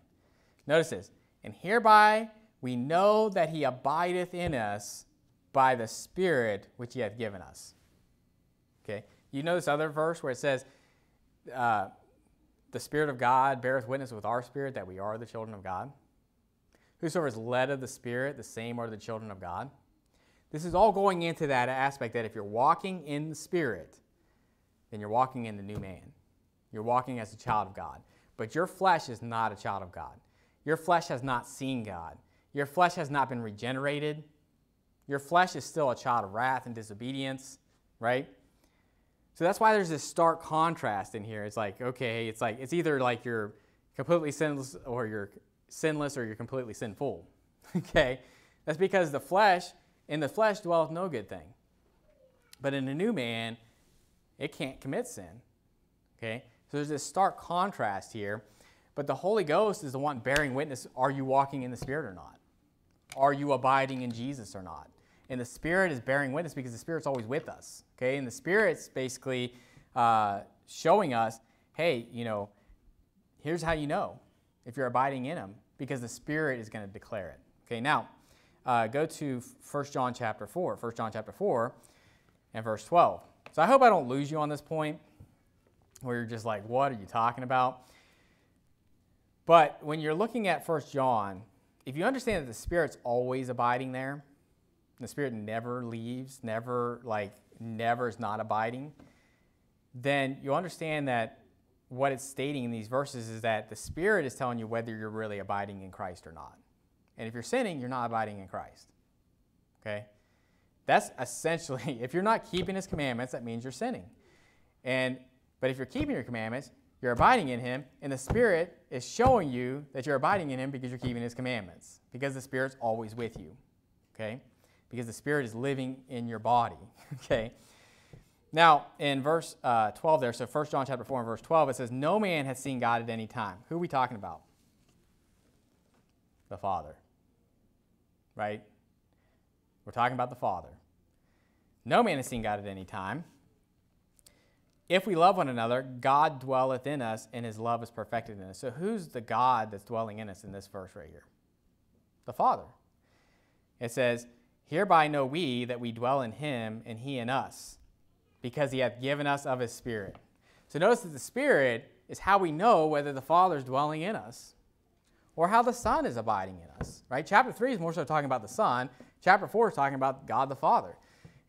Notice this. And hereby we know that he abideth in us by the Spirit which he hath given us. Okay? You know this other verse where it says, uh, the Spirit of God beareth witness with our spirit that we are the children of God? Whosoever is led of the Spirit, the same are the children of God. This is all going into that aspect that if you're walking in the Spirit, then you're walking in the new man. You're walking as a child of God. But your flesh is not a child of God. Your flesh has not seen God. Your flesh has not been regenerated. Your flesh is still a child of wrath and disobedience, right? So that's why there's this stark contrast in here. It's like, okay, it's like it's either like you're completely sinless or you're sinless or you're completely sinful. okay? That's because the flesh, in the flesh dwelleth no good thing. But in a new man, it can't commit sin. Okay? So there's this stark contrast here. But the Holy Ghost is the one bearing witness are you walking in the Spirit or not? Are you abiding in Jesus or not? And the Spirit is bearing witness because the Spirit's always with us. Okay? And the Spirit's basically uh, showing us, hey, you know, here's how you know if you're abiding in Him because the Spirit is going to declare it. Okay, now uh, go to 1 John chapter 4. 1 John chapter 4 and verse 12. So I hope I don't lose you on this point where you're just like, what are you talking about? But when you're looking at 1 John, if you understand that the Spirit's always abiding there, the Spirit never leaves, never, like, never is not abiding, then you understand that what it's stating in these verses is that the Spirit is telling you whether you're really abiding in Christ or not. And if you're sinning, you're not abiding in Christ. Okay? That's essentially, if you're not keeping His commandments, that means you're sinning. And but if you're keeping your commandments, you're abiding in Him, and the Spirit is showing you that you're abiding in Him because you're keeping His commandments. Because the Spirit's always with you. Okay? Because the Spirit is living in your body. Okay? Now, in verse uh, 12 there, so 1 John chapter 4 and verse 12, it says, No man has seen God at any time. Who are we talking about? The Father. Right? We're talking about the Father. No man has seen God at any time. If we love one another, God dwelleth in us, and his love is perfected in us. So, who's the God that's dwelling in us in this verse right here? The Father. It says, Hereby know we that we dwell in him, and he in us because he hath given us of his Spirit. So notice that the Spirit is how we know whether the Father is dwelling in us or how the Son is abiding in us, right? Chapter 3 is more so talking about the Son. Chapter 4 is talking about God the Father.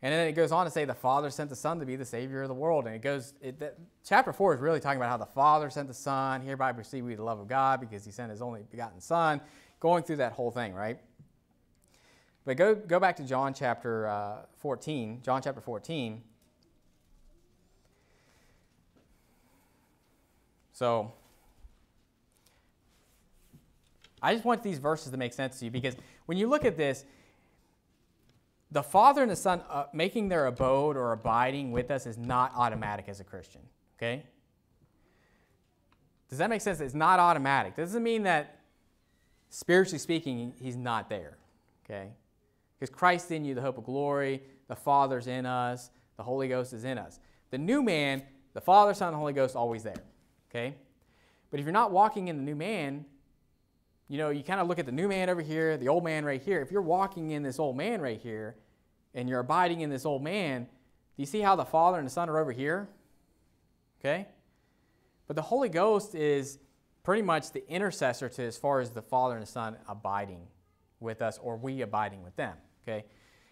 And then it goes on to say the Father sent the Son to be the Savior of the world. And it goes, it, that, chapter 4 is really talking about how the Father sent the Son. Hereby perceive we the love of God because he sent his only begotten Son. Going through that whole thing, right? But go, go back to John chapter uh, 14. John chapter 14. So I just want these verses to make sense to you because when you look at this, the Father and the Son uh, making their abode or abiding with us is not automatic as a Christian. Okay? Does that make sense? It's not automatic. Doesn't mean that spiritually speaking, he's not there. Okay? Because Christ in you, the hope of glory, the Father's in us, the Holy Ghost is in us. The new man, the Father, Son, and Holy Ghost always there. Okay? But if you're not walking in the new man, you know, you kind of look at the new man over here, the old man right here. If you're walking in this old man right here and you're abiding in this old man, do you see how the Father and the Son are over here? Okay? But the Holy Ghost is pretty much the intercessor to as far as the Father and the Son abiding with us or we abiding with them. Okay?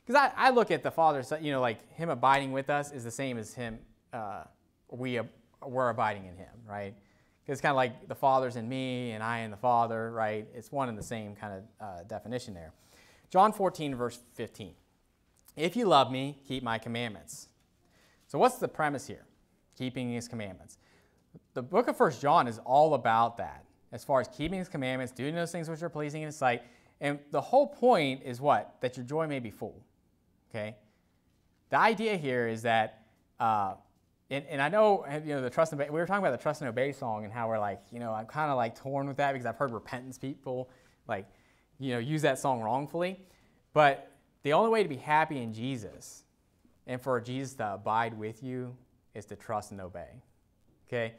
Because I, I look at the Father, you know, like him abiding with us is the same as him, uh, we we're abiding in him, right? It's kind of like the Father's in me and I in the Father, right? It's one and the same kind of uh, definition there. John 14, verse 15. If you love me, keep my commandments. So, what's the premise here? Keeping his commandments. The book of First John is all about that, as far as keeping his commandments, doing those things which are pleasing in his sight. And the whole point is what? That your joy may be full. Okay? The idea here is that uh, and, and I know, you know, the trust and obey, we were talking about the trust and obey song and how we're like, you know, I'm kind of like torn with that because I've heard repentance people like, you know, use that song wrongfully. But the only way to be happy in Jesus and for Jesus to abide with you is to trust and obey. Okay?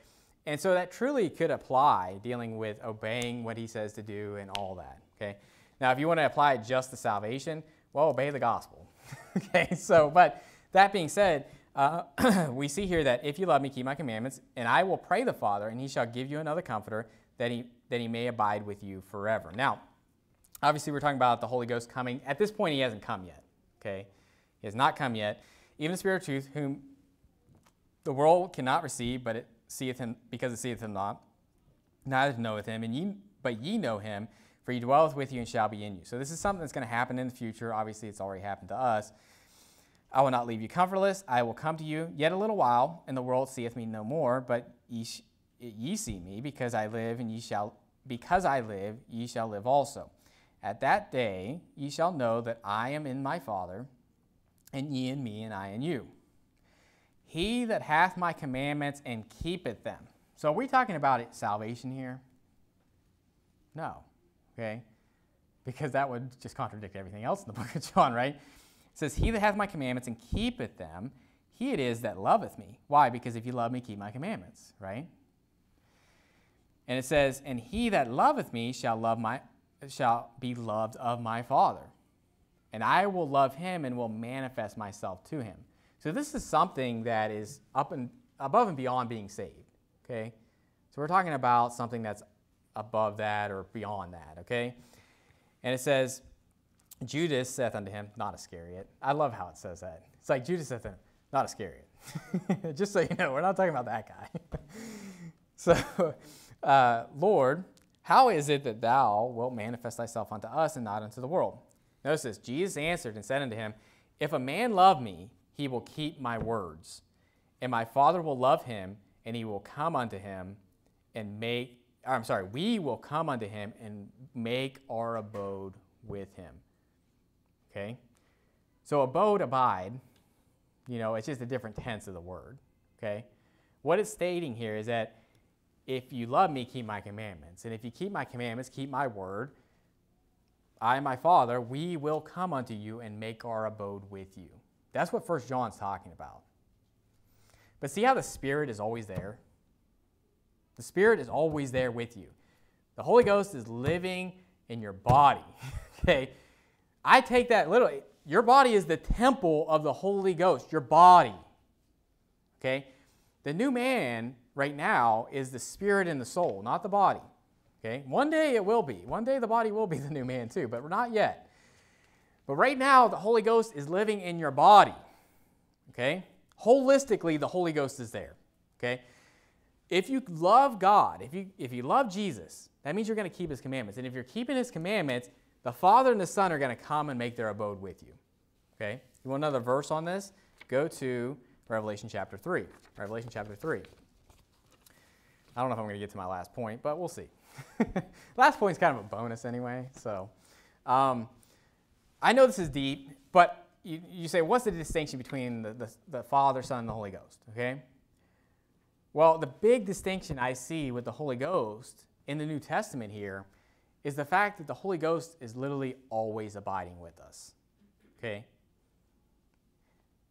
And so that truly could apply dealing with obeying what he says to do and all that. Okay? Now, if you want to apply it just to salvation, well, obey the gospel. okay? So, but that being said, uh, we see here that if you love me, keep my commandments, and I will pray the Father, and he shall give you another comforter, that he, that he may abide with you forever. Now, obviously, we're talking about the Holy Ghost coming. At this point, he hasn't come yet. Okay? He has not come yet. Even the Spirit of truth, whom the world cannot receive, but it, seeth him because it seeth him not, neither knoweth him, and ye, but ye know him, for he dwelleth with you and shall be in you. So this is something that's going to happen in the future. Obviously, it's already happened to us. I will not leave you comfortless. I will come to you yet a little while, and the world seeth me no more, but ye, ye see me, because I live, and ye shall because I live, ye shall live also. At that day ye shall know that I am in my Father, and ye in me, and I in you. He that hath my commandments and keepeth them. So are we talking about it, salvation here? No. Okay? Because that would just contradict everything else in the book of John, right? It says, He that hath my commandments and keepeth them, he it is that loveth me. Why? Because if you love me, keep my commandments, right? And it says, And he that loveth me shall love my shall be loved of my Father. And I will love him and will manifest myself to him. So this is something that is up and above and beyond being saved. Okay? So we're talking about something that's above that or beyond that, okay? And it says, Judas saith unto him, not Iscariot. I love how it says that. It's like Judas saith unto him, not Iscariot. Just so you know, we're not talking about that guy. so uh, Lord, how is it that thou wilt manifest thyself unto us and not unto the world? Notice this Jesus answered and said unto him, If a man love me, he will keep my words, and my Father will love him, and he will come unto him and make, I'm sorry, we will come unto him and make our abode with him. Okay? So abode, abide, you know, it's just a different tense of the word. Okay? What it's stating here is that if you love me, keep my commandments. And if you keep my commandments, keep my word, I and my Father, we will come unto you and make our abode with you. That's what First John's talking about. But see how the Spirit is always there? The Spirit is always there with you. The Holy Ghost is living in your body. okay? I take that literally. Your body is the temple of the Holy Ghost, your body. Okay? The new man right now is the spirit and the soul, not the body. Okay? One day it will be. One day the body will be the new man too, but not yet. But right now the Holy Ghost is living in your body. Okay? Holistically the Holy Ghost is there. Okay? If you love God, if you if you love Jesus, that means you're going to keep his commandments. And if you're keeping his commandments, the Father and the Son are going to come and make their abode with you. Okay? You want another verse on this? Go to Revelation chapter 3. Revelation chapter 3. I don't know if I'm going to get to my last point, but we'll see. last point is kind of a bonus anyway. So um, I know this is deep, but you, you say, what's the distinction between the, the, the Father, Son, and the Holy Ghost? Okay? Well, the big distinction I see with the Holy Ghost in the New Testament here is the fact that the Holy Ghost is literally always abiding with us. Okay?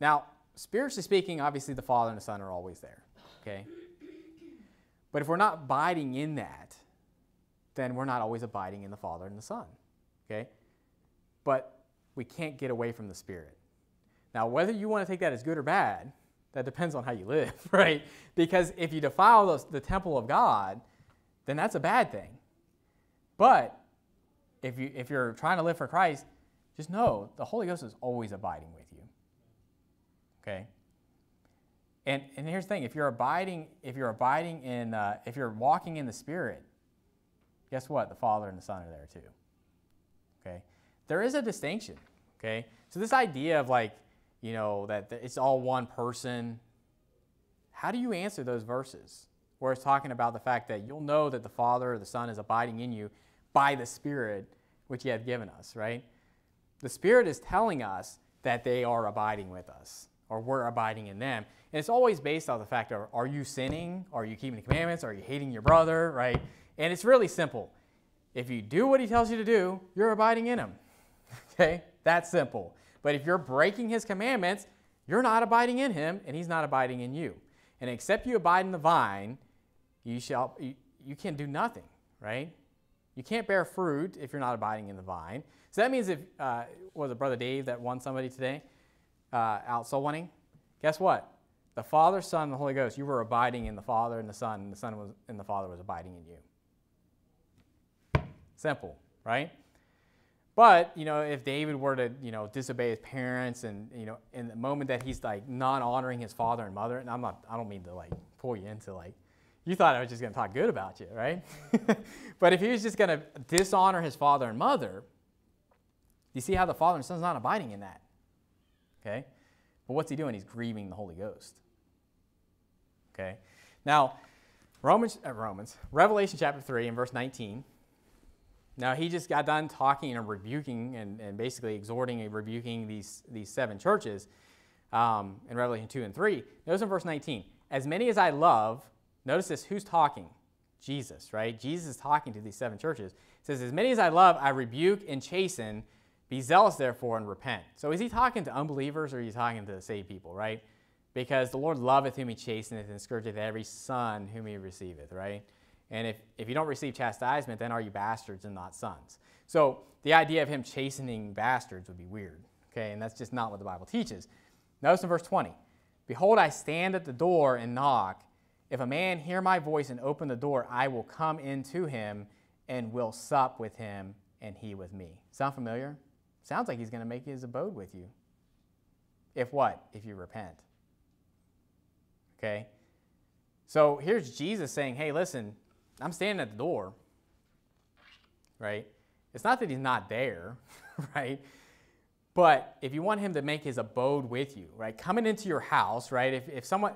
Now, spiritually speaking, obviously the Father and the Son are always there. Okay? But if we're not abiding in that, then we're not always abiding in the Father and the Son. Okay? But we can't get away from the Spirit. Now, whether you want to take that as good or bad, that depends on how you live, right? Because if you defile the, the temple of God, then that's a bad thing. But if, you, if you're trying to live for Christ, just know the Holy Ghost is always abiding with you. Okay? And, and here's the thing: if you're abiding, if you're abiding in, uh, if you're walking in the Spirit, guess what? The Father and the Son are there too. Okay, there is a distinction. Okay, so this idea of like, you know, that it's all one person. How do you answer those verses where it's talking about the fact that you'll know that the Father or the Son is abiding in you by the Spirit which He hath given us? Right. The Spirit is telling us that they are abiding with us or we're abiding in them. And it's always based on the fact of are you sinning? Are you keeping the commandments? Are you hating your brother? Right? And it's really simple. If you do what he tells you to do, you're abiding in him. Okay? That's simple. But if you're breaking his commandments, you're not abiding in him and he's not abiding in you. And except you abide in the vine, you shall you, you can do nothing, right? You can't bear fruit if you're not abiding in the vine. So that means if uh, was it brother Dave that won somebody today uh, out soul winning? Guess what? the Father, Son, and the Holy Ghost, you were abiding in the Father and the Son, and the Son was, and the Father was abiding in you. Simple, right? But, you know, if David were to, you know, disobey his parents and, you know, in the moment that he's like not honoring his father and mother, and I'm not, I don't mean to like pull you into like you thought I was just going to talk good about you, right? but if he was just going to dishonor his father and mother, you see how the father and son's not abiding in that. Okay? But what's he doing? He's grieving the Holy Ghost. Okay? Now, Romans, uh, Romans, Revelation chapter 3 and verse 19. Now, he just got done talking and rebuking and, and basically exhorting and rebuking these, these seven churches um, in Revelation 2 and 3. Notice in verse 19, as many as I love, notice this, who's talking? Jesus, right? Jesus is talking to these seven churches. He says, As many as I love, I rebuke and chasten. Be zealous, therefore, and repent. So is he talking to unbelievers or is he talking to the saved people, right? Because the Lord loveth whom he chasteneth and scourgeth every son whom he receiveth, right? And if, if you don't receive chastisement, then are you bastards and not sons? So the idea of him chastening bastards would be weird, okay? And that's just not what the Bible teaches. Notice in verse 20 Behold, I stand at the door and knock. If a man hear my voice and open the door, I will come into him and will sup with him and he with me. Sound familiar? Sounds like he's going to make his abode with you. If what? If you repent. Okay? So here's Jesus saying, hey, listen, I'm standing at the door, right? It's not that he's not there, right? But if you want him to make his abode with you, right? Coming into your house, right? If, if someone,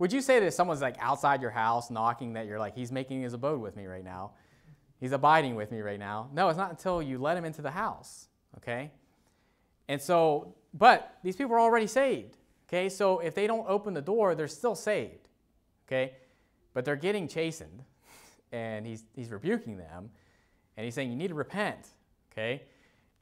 would you say that someone's like outside your house knocking that you're like, he's making his abode with me right now? He's abiding with me right now. No, it's not until you let him into the house, okay? And so, but these people are already saved, okay? So if they don't open the door, they're still saved, okay? But they're getting chastened, and he's, he's rebuking them, and he's saying, you need to repent, okay?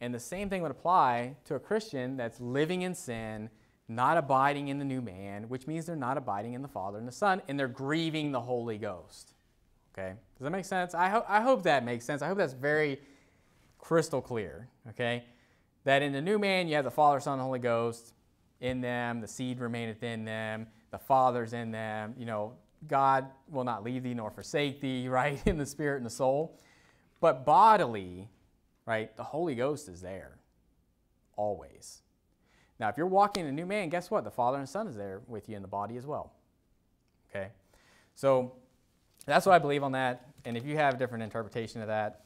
And the same thing would apply to a Christian that's living in sin, not abiding in the new man, which means they're not abiding in the Father and the Son, and they're grieving the Holy Ghost. Okay? Does that make sense? I, ho- I hope that makes sense. I hope that's very crystal clear. Okay? That in the new man, you have the Father, Son, Holy Ghost in them, the seed remaineth in them, the Father's in them. You know, God will not leave thee nor forsake thee, right? In the spirit and the soul. But bodily, right? The Holy Ghost is there always. Now, if you're walking a new man, guess what? The Father and Son is there with you in the body as well. Okay? So that's what I believe on that. And if you have a different interpretation of that,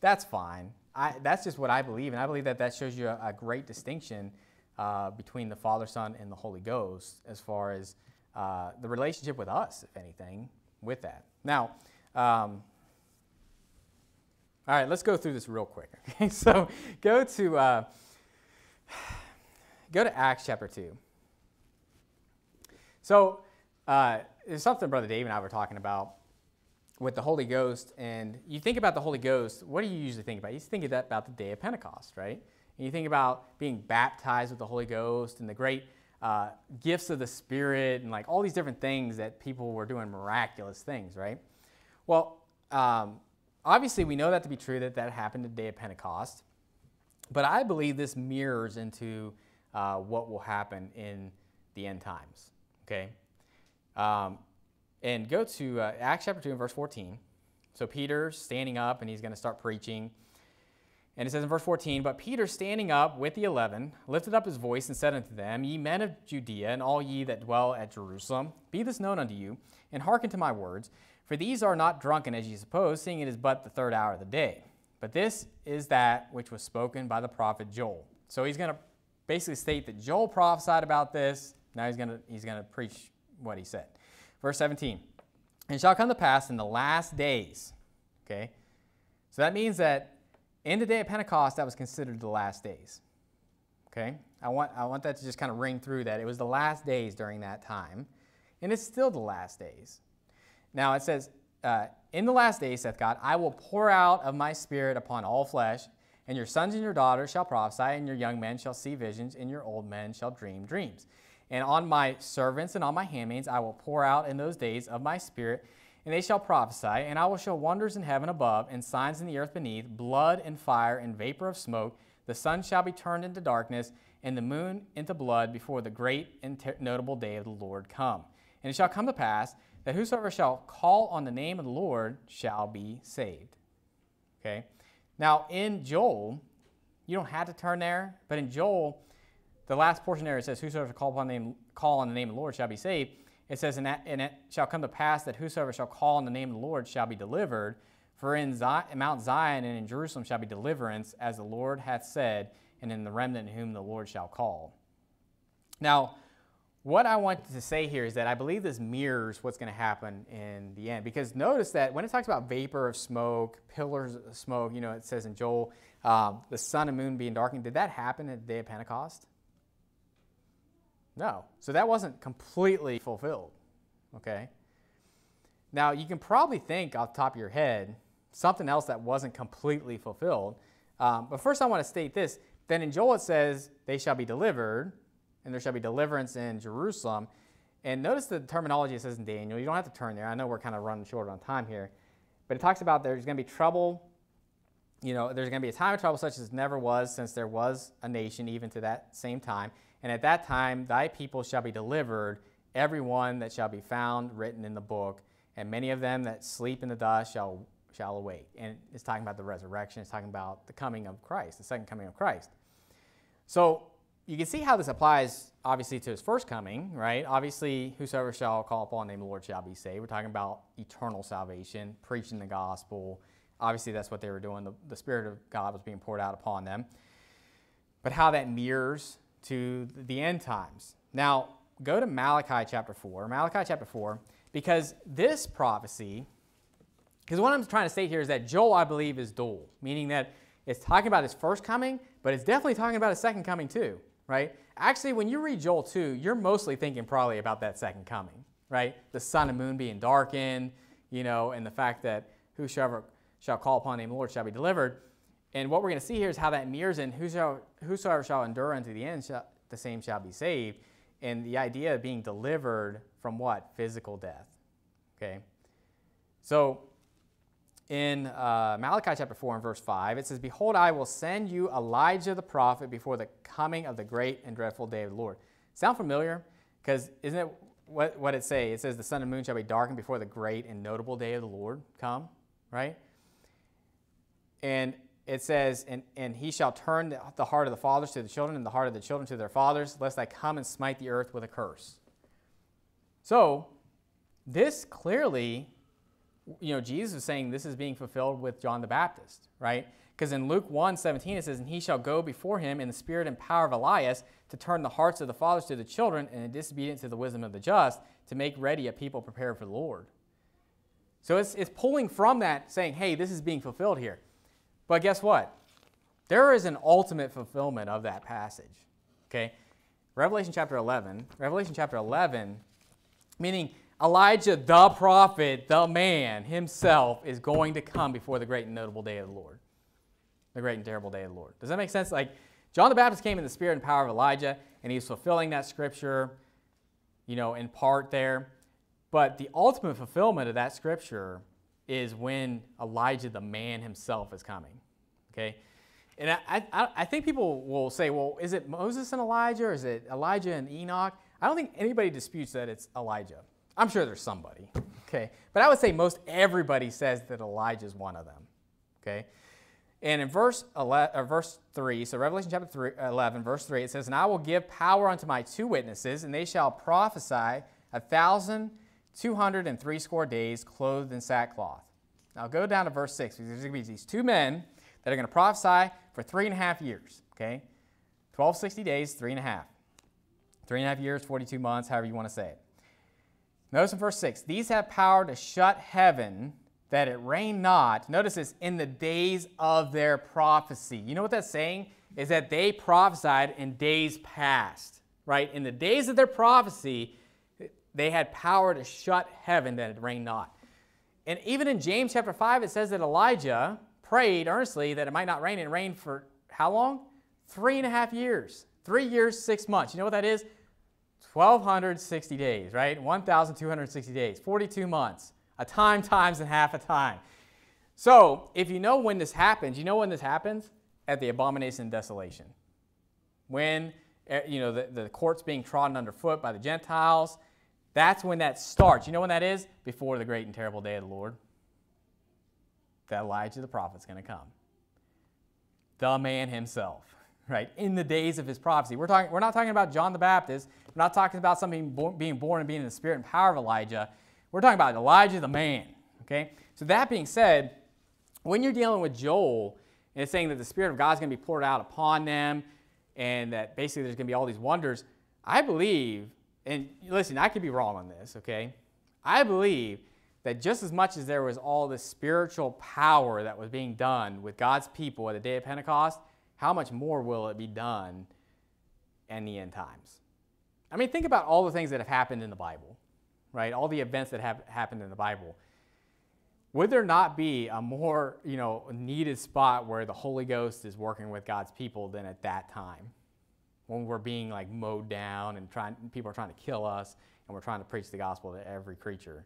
that's fine. I, that's just what I believe. And I believe that that shows you a, a great distinction uh, between the Father, Son, and the Holy Ghost as far as uh, the relationship with us, if anything, with that. Now, um, all right, let's go through this real quick. Okay, so go to uh, go to Acts chapter two. So uh, there's something Brother Dave and I were talking about with the Holy Ghost, and you think about the Holy Ghost. What do you usually think about? You think about the day of Pentecost, right? And you think about being baptized with the Holy Ghost and the great uh, gifts of the Spirit and like all these different things that people were doing miraculous things, right? Well, um, Obviously, we know that to be true that that happened the day of Pentecost, but I believe this mirrors into uh, what will happen in the end times. Okay? Um, and go to uh, Acts chapter 2 and verse 14. So Peter's standing up and he's going to start preaching. And it says in verse 14, But Peter standing up with the eleven lifted up his voice and said unto them, Ye men of Judea, and all ye that dwell at Jerusalem, be this known unto you, and hearken to my words. For these are not drunken as ye suppose, seeing it is but the third hour of the day. But this is that which was spoken by the prophet Joel. So he's going to basically state that Joel prophesied about this. Now he's going to, he's going to preach what he said. Verse 17. And shall come to pass in the last days. Okay? So that means that in the day of Pentecost, that was considered the last days. Okay? I want, I want that to just kind of ring through that. It was the last days during that time. And it's still the last days. Now it says, uh, In the last days, saith God, I will pour out of my spirit upon all flesh, and your sons and your daughters shall prophesy, and your young men shall see visions, and your old men shall dream dreams. And on my servants and on my handmaids I will pour out in those days of my spirit, and they shall prophesy, and I will show wonders in heaven above, and signs in the earth beneath, blood and fire and vapor of smoke. The sun shall be turned into darkness, and the moon into blood before the great and notable day of the Lord come. And it shall come to pass that whosoever shall call on the name of the Lord shall be saved. Okay? Now, in Joel, you don't have to turn there, but in Joel, the last portion there it says, Whosoever shall call upon the name, call on the name of the Lord shall be saved. it says, and, and it shall come to pass that whosoever shall call on the name of the Lord shall be delivered. For in, Zion, in Mount Zion and in Jerusalem shall be deliverance, as the Lord hath said, and in the remnant whom the Lord shall call. Now, what I want to say here is that I believe this mirrors what's going to happen in the end. Because notice that when it talks about vapor of smoke, pillars of smoke, you know, it says in Joel, um, the sun and moon being darkened, did that happen at the day of Pentecost? No. So that wasn't completely fulfilled. Okay? Now, you can probably think off top of your head something else that wasn't completely fulfilled. Um, but first, I want to state this. Then in Joel, it says, they shall be delivered, and there shall be deliverance in Jerusalem. And notice the terminology it says in Daniel. You don't have to turn there. I know we're kind of running short on time here. But it talks about there's going to be trouble. You know, there's going to be a time of trouble such as never was since there was a nation, even to that same time. And at that time, thy people shall be delivered, every one that shall be found written in the book. And many of them that sleep in the dust shall, shall awake. And it's talking about the resurrection. It's talking about the coming of Christ, the second coming of Christ. So you can see how this applies, obviously, to his first coming, right? Obviously, whosoever shall call upon the name of the Lord shall be saved. We're talking about eternal salvation, preaching the gospel. Obviously, that's what they were doing. The, the Spirit of God was being poured out upon them. But how that mirrors to the end times. Now, go to Malachi chapter 4. Malachi chapter 4, because this prophecy, because what I'm trying to say here is that Joel, I believe, is dual, meaning that it's talking about his first coming, but it's definitely talking about his second coming too, right? Actually, when you read Joel 2, you're mostly thinking probably about that second coming, right? The sun and moon being darkened, you know, and the fact that whosoever shall call upon the name of the Lord shall be delivered. And what we're going to see here is how that mirrors in whosoever, shall endure unto the end, shall, the same shall be saved. And the idea of being delivered from what? Physical death. Okay? So in uh, Malachi chapter 4 and verse 5, it says, Behold, I will send you Elijah the prophet before the coming of the great and dreadful day of the Lord. Sound familiar? Because isn't it what, what it say? It says, The sun and moon shall be darkened before the great and notable day of the Lord come, right? And it says, and, and he shall turn the heart of the fathers to the children, and the heart of the children to their fathers, lest I come and smite the earth with a curse. So, this clearly, you know, Jesus is saying this is being fulfilled with John the Baptist, right? Because in Luke 1 17, it says, And he shall go before him in the spirit and power of Elias to turn the hearts of the fathers to the children, and in disobedience to the wisdom of the just, to make ready a people prepared for the Lord. So it's, it's pulling from that, saying, hey, this is being fulfilled here. But guess what? There is an ultimate fulfillment of that passage. Okay? Revelation chapter 11, Revelation chapter 11, meaning Elijah, the prophet, the man himself, is going to come before the great and notable day of the Lord. The great and terrible day of the Lord. Does that make sense? Like, John the Baptist came in the spirit and power of Elijah, and he's fulfilling that scripture, you know, in part there. But the ultimate fulfillment of that scripture is when Elijah, the man himself, is coming. Okay? And I, I, I, think people will say, well, is it Moses and Elijah or is it Elijah and Enoch? I don't think anybody disputes that it's Elijah. I'm sure there's somebody. Okay? But I would say most everybody says that Elijah is one of them. Okay? And in verse, 11, uh, verse 3, so Revelation chapter 3, 11, verse 3, it says, And I will give power unto my two witnesses, and they shall prophesy a thousand two hundred and threescore days clothed in sackcloth. Now go down to verse 6. There's going to be these two men that are going to prophesy for three and a half years. Okay? 1260 days, three and a half. Three and a half years, 42 months, however you want to say it. Notice in verse 6 These have power to shut heaven that it rain not. Notice this in the days of their prophecy. You know what that's saying? Is that they prophesied in days past, right? In the days of their prophecy, they had power to shut heaven that it rain not. And even in James chapter 5, it says that Elijah prayed earnestly that it might not rain. And rained for how long? Three and a half years. Three years, six months. You know what that is? 1,260 days, right? 1,260 days, 42 months. A time times and half a time. So, if you know when this happens, you know when this happens? At the abomination of desolation. When, eh, you know, the, the court's being trodden underfoot by the Gentiles, that's when that starts. You know when that is? Before the great and terrible day of the Lord. That Elijah the prophet's going to come. The man himself, right? In the days of his prophecy. We're, talking, we're not talking about John the Baptist We're not talking about something being born and being in the spirit and power of Elijah. We're talking about Elijah the man. Okay? So that being said, when you're dealing with Joel, and it's saying that the Spirit of God is going to be poured out upon them, and that basically there's going to be all these wonders, I believe, and listen, I could be wrong on this, okay? I believe that just as much as there was all this spiritual power that was being done with God's people at the day of Pentecost, how much more will it be done in the end times? I mean, think about all the things that have happened in the Bible, right? All the events that have happened in the Bible. Would there not be a more, you know, needed spot where the Holy Ghost is working with God's people than at that time? When we're being like mowed down and trying, people are trying to kill us and we're trying to preach the gospel to every creature,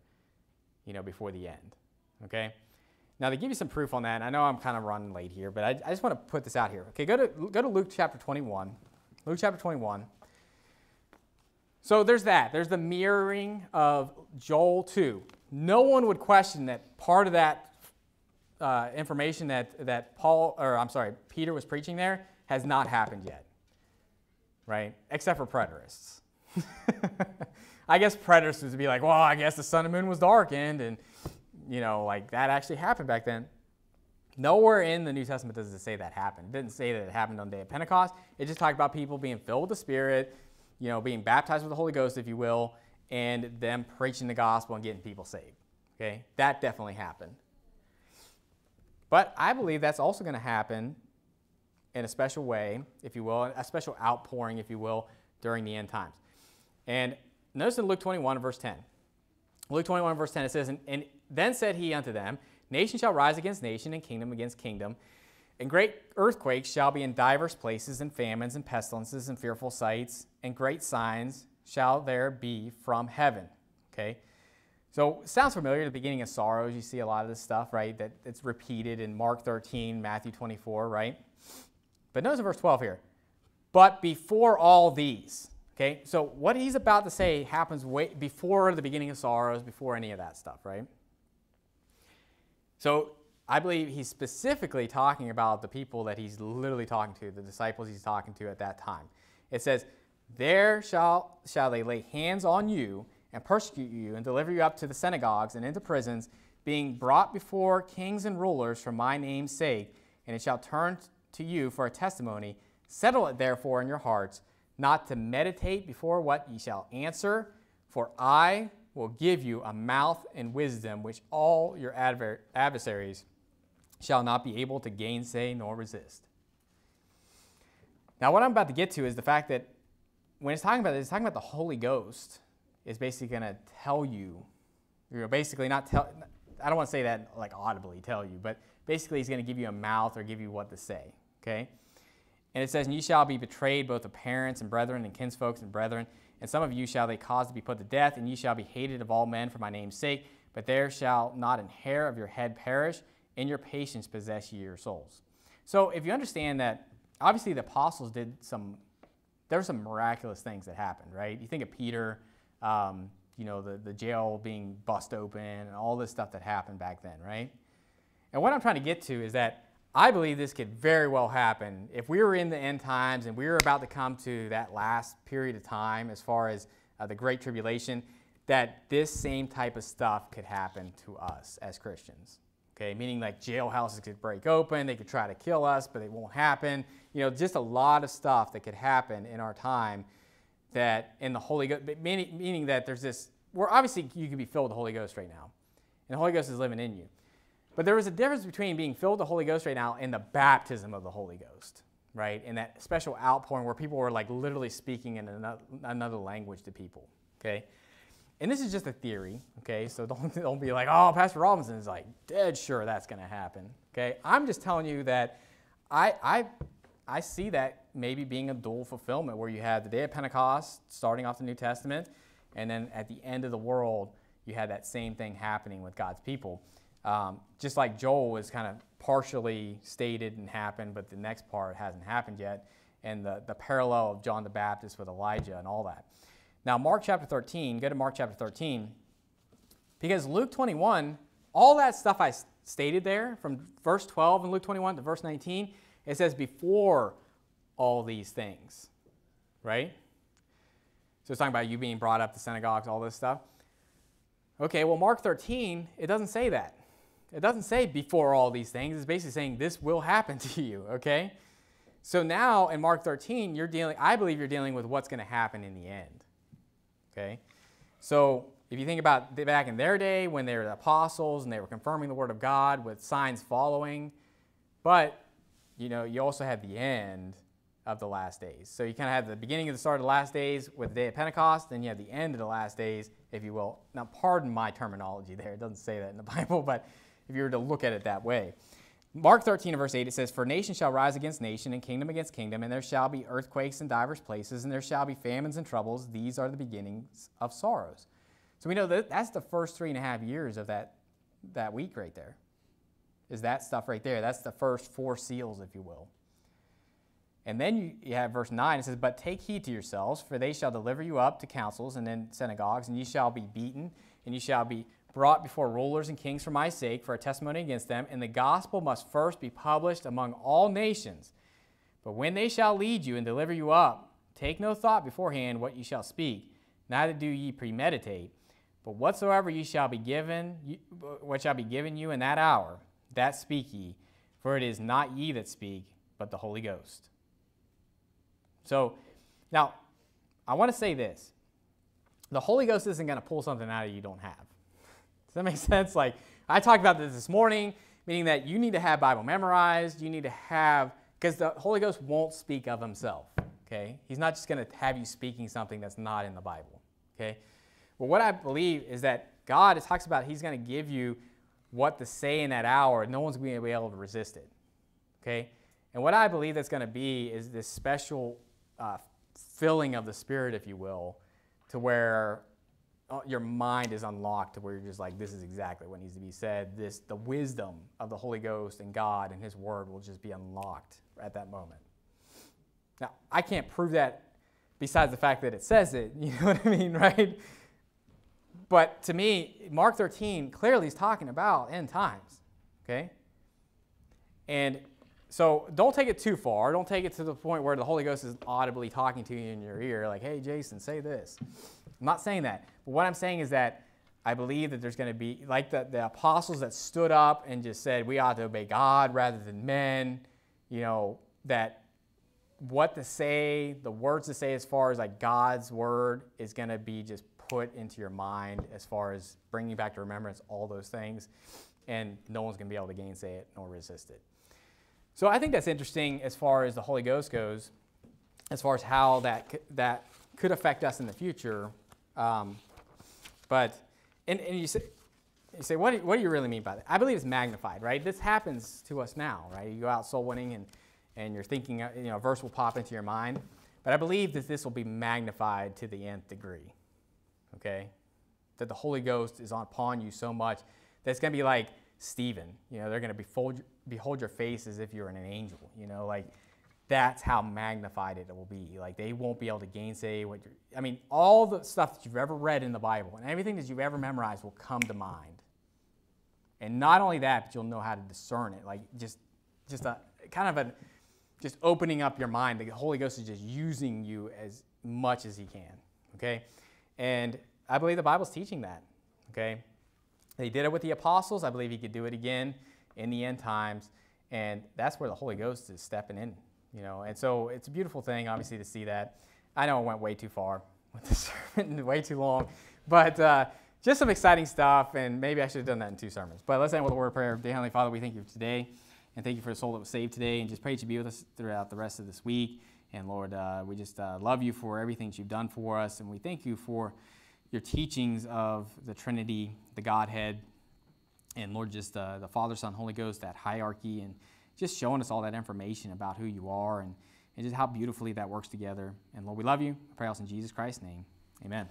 you know, before the end. Okay? Now, to give you some proof on that, I know I'm kind of running late here, but I, I just want to put this out here. Okay, go to, go to Luke chapter 21. Luke chapter 21. So there's that. There's the mirroring of Joel 2 no one would question that part of that uh, information that, that Paul, or I'm sorry, Peter was preaching there has not happened yet, right? Except for preterists. I guess preterists would be like, well, I guess the sun and moon was darkened, and, you know, like that actually happened back then. Nowhere in the New Testament does it say that happened. It didn't say that it happened on the day of Pentecost. It just talked about people being filled with the Spirit, you know, being baptized with the Holy Ghost, if you will, and them preaching the gospel and getting people saved. Okay, that definitely happened. But I believe that's also going to happen in a special way, if you will, a special outpouring, if you will, during the end times. And notice in Luke 21, verse 10. Luke 21, verse 10, it says, And then said he unto them, Nation shall rise against nation, and kingdom against kingdom. And great earthquakes shall be in divers places, and famines, and pestilences, and fearful sights, and great signs shall there be from heaven. Okay? So sounds familiar the beginning of sorrows. You see a lot of this stuff, right? That it's repeated in Mark 13, Matthew 24, right? But notice in verse 12 here. But before all these, okay? So what he's about to say happens way before the beginning of sorrows, before any of that stuff, right? So I believe he's specifically talking about the people that he's literally talking to, the disciples he's talking to at that time. It says, there shall, shall they lay hands on you and persecute you and deliver you up to the synagogues and into prisons, being brought before kings and rulers for my name's sake, and it shall turn to you for a testimony. Settle it therefore in your hearts, not to meditate before what ye shall answer, for I will give you a mouth and wisdom which all your adver- adversaries shall not be able to gainsay nor resist. Now, what I'm about to get to is the fact that when it's talking about this, it's talking about the Holy Ghost is basically going to tell you, you know, basically not tell, I don't want to say that like audibly tell you, but basically he's going to give you a mouth or give you what to say, okay? And it says, And you shall be betrayed both of parents and brethren and kinsfolks and brethren, and some of you shall they cause to be put to death, and ye shall be hated of all men for my name's sake, but there shall not an hair of your head perish, in your patience possess ye your souls. So if you understand that, obviously the apostles did some there were some miraculous things that happened, right? You think of Peter, um, you know, the, the jail being bust open and all this stuff that happened back then, right? And what I'm trying to get to is that I believe this could very well happen if we were in the end times and we were about to come to that last period of time as far as uh, the Great Tribulation, that this same type of stuff could happen to us as Christians. Okay, meaning like jailhouses could break open, they could try to kill us, but it won't happen. You know, just a lot of stuff that could happen in our time that in the Holy Ghost, meaning, meaning that there's this, we're obviously you can be filled with the Holy Ghost right now, and the Holy Ghost is living in you. But there is a difference between being filled with the Holy Ghost right now and the baptism of the Holy Ghost, right? And that special outpouring where people were like literally speaking in another language to people, okay? and this is just a theory, okay? So don't, don't be like, oh, Pastor Robinson is like dead sure that's going to happen, okay? I'm just telling you that I, I, I see that maybe being a dual fulfillment where you had the day of Pentecost starting off the New Testament, and then at the end of the world, you had that same thing happening with God's people. Um, just like Joel was kind of partially stated and happened, but the next part hasn't happened yet, and the, the parallel of John the Baptist with Elijah and all that. Now, Mark chapter 13, go to Mark chapter 13, because Luke 21, all that stuff I stated there from verse 12 in Luke 21 to verse 19, it says before all these things, right? So it's talking about you being brought up to synagogues, all this stuff. Okay, well, Mark 13, it doesn't say that. It doesn't say before all these things. It's basically saying this will happen to you, okay? So now in Mark 13, you're dealing, I believe you're dealing with what's going to happen in the end, okay? So if you think about back in their day when they were the apostles and they were confirming the word of God with signs following, but you know, you also have the end of the last days. So you kind of have the beginning of the start of the last days with the day of Pentecost, then you have the end of the last days, if you will. Now, pardon my terminology there. It doesn't say that in the Bible, but if you were to look at it that way. Mark 13, verse 8, it says, For nation shall rise against nation, and kingdom against kingdom, and there shall be earthquakes in divers places, and there shall be famines and troubles. These are the beginnings of sorrows. So we know that that's the first three and a half years of that, that week right there. Is that stuff right there. That's the first four seals, if you will. And then you, you have verse 9, it says, But take heed to yourselves, for they shall deliver you up to councils and then synagogues, and ye shall be beaten, and ye shall be brought before rulers and kings for my sake, for a testimony against them. And the gospel must first be published among all nations. But when they shall lead you and deliver you up, take no thought beforehand what ye shall speak, neither do ye premeditate. But whatsoever ye shall be given, what shall be given you in that hour, that speak ye, for it is not ye that speak, but the Holy Ghost. So, now, I want to say this. The Holy Ghost isn't going to pull something out of you don't have. Does that make sense? Like, I talked about this this morning, meaning that you need to have Bible memorized. You need to have, because the Holy Ghost won't speak of himself, okay? He's not just going to have you speaking something that's not in the Bible, okay? Well, what I believe is that God, it talks about He's going to give you what to say in that hour. No one's going to be able to resist it, okay? And what I believe that's going to be is this special uh, filling of the Spirit, if you will, to where Uh, your mind is unlocked to where you're just like, this is exactly what needs to be said. This, the wisdom of the Holy Ghost and God and His Word will just be unlocked at that moment. Now, I can't prove that besides the fact that it says it. You know what I mean, right? But to me, Mark 13 clearly is talking about end times. Okay? And so don't take it too far. Don't take it to the point where the Holy Ghost is audibly talking to you in your ear, like, hey, Jason, say this. I'm not saying that. But what I'm saying is that I believe that there's going to be, like the, the apostles that stood up and just said, we ought to obey God rather than men, you know, that what to say, the words to say as far as like God's word is going to be just put into your mind as far as bringing back to remembrance all those things. And no one's going to be able to gainsay it nor resist it. So I think that's interesting as far as the Holy Ghost goes, as far as how that, that could affect us in the future. Um, but, and, and you say, you say what, do, what do you really mean by that? I believe it's magnified, right? This happens to us now, right? You go out soul winning and, and you're thinking, you know, a verse will pop into your mind. But I believe that this will be magnified to the nth degree, okay? That the Holy Ghost is on upon you so much that it's going to be like Stephen. You know, they're going to behold, behold your face as if you're an angel. You know, like that's how magnified it will be. Like they won't be able to gainsay what you're. I mean, all the stuff that you've ever read in the Bible and everything that you've ever memorized will come to mind. And not only that, but you'll know how to discern it. Like just, just a kind of a, just opening up your mind. The Holy Ghost is just using you as much as He can. Okay, and I believe the Bible's teaching that. Okay, they did it with the apostles. I believe He could do it again in the end times. And that's where the Holy Ghost is stepping in, you know. And so it's a beautiful thing, obviously, to see that. I know I went way too far with the sermon, way too long, but uh, just some exciting stuff. And maybe I should have done that in two sermons. But let's end with a word of prayer. Dear Heavenly Father, we thank you for today, and thank you for the soul that was saved today, and just pray that you be with us throughout the rest of this week. And Lord, uh, we just uh, love you for everything that you've done for us, and we thank you for your teachings of the Trinity, the Godhead, and Lord, just uh, the Father, Son, Holy Ghost, that hierarchy, and just showing us all that information about who you are and, and just how beautifully that works together. And Lord, we love you. I pray else in Jesus Christ's name. Amen.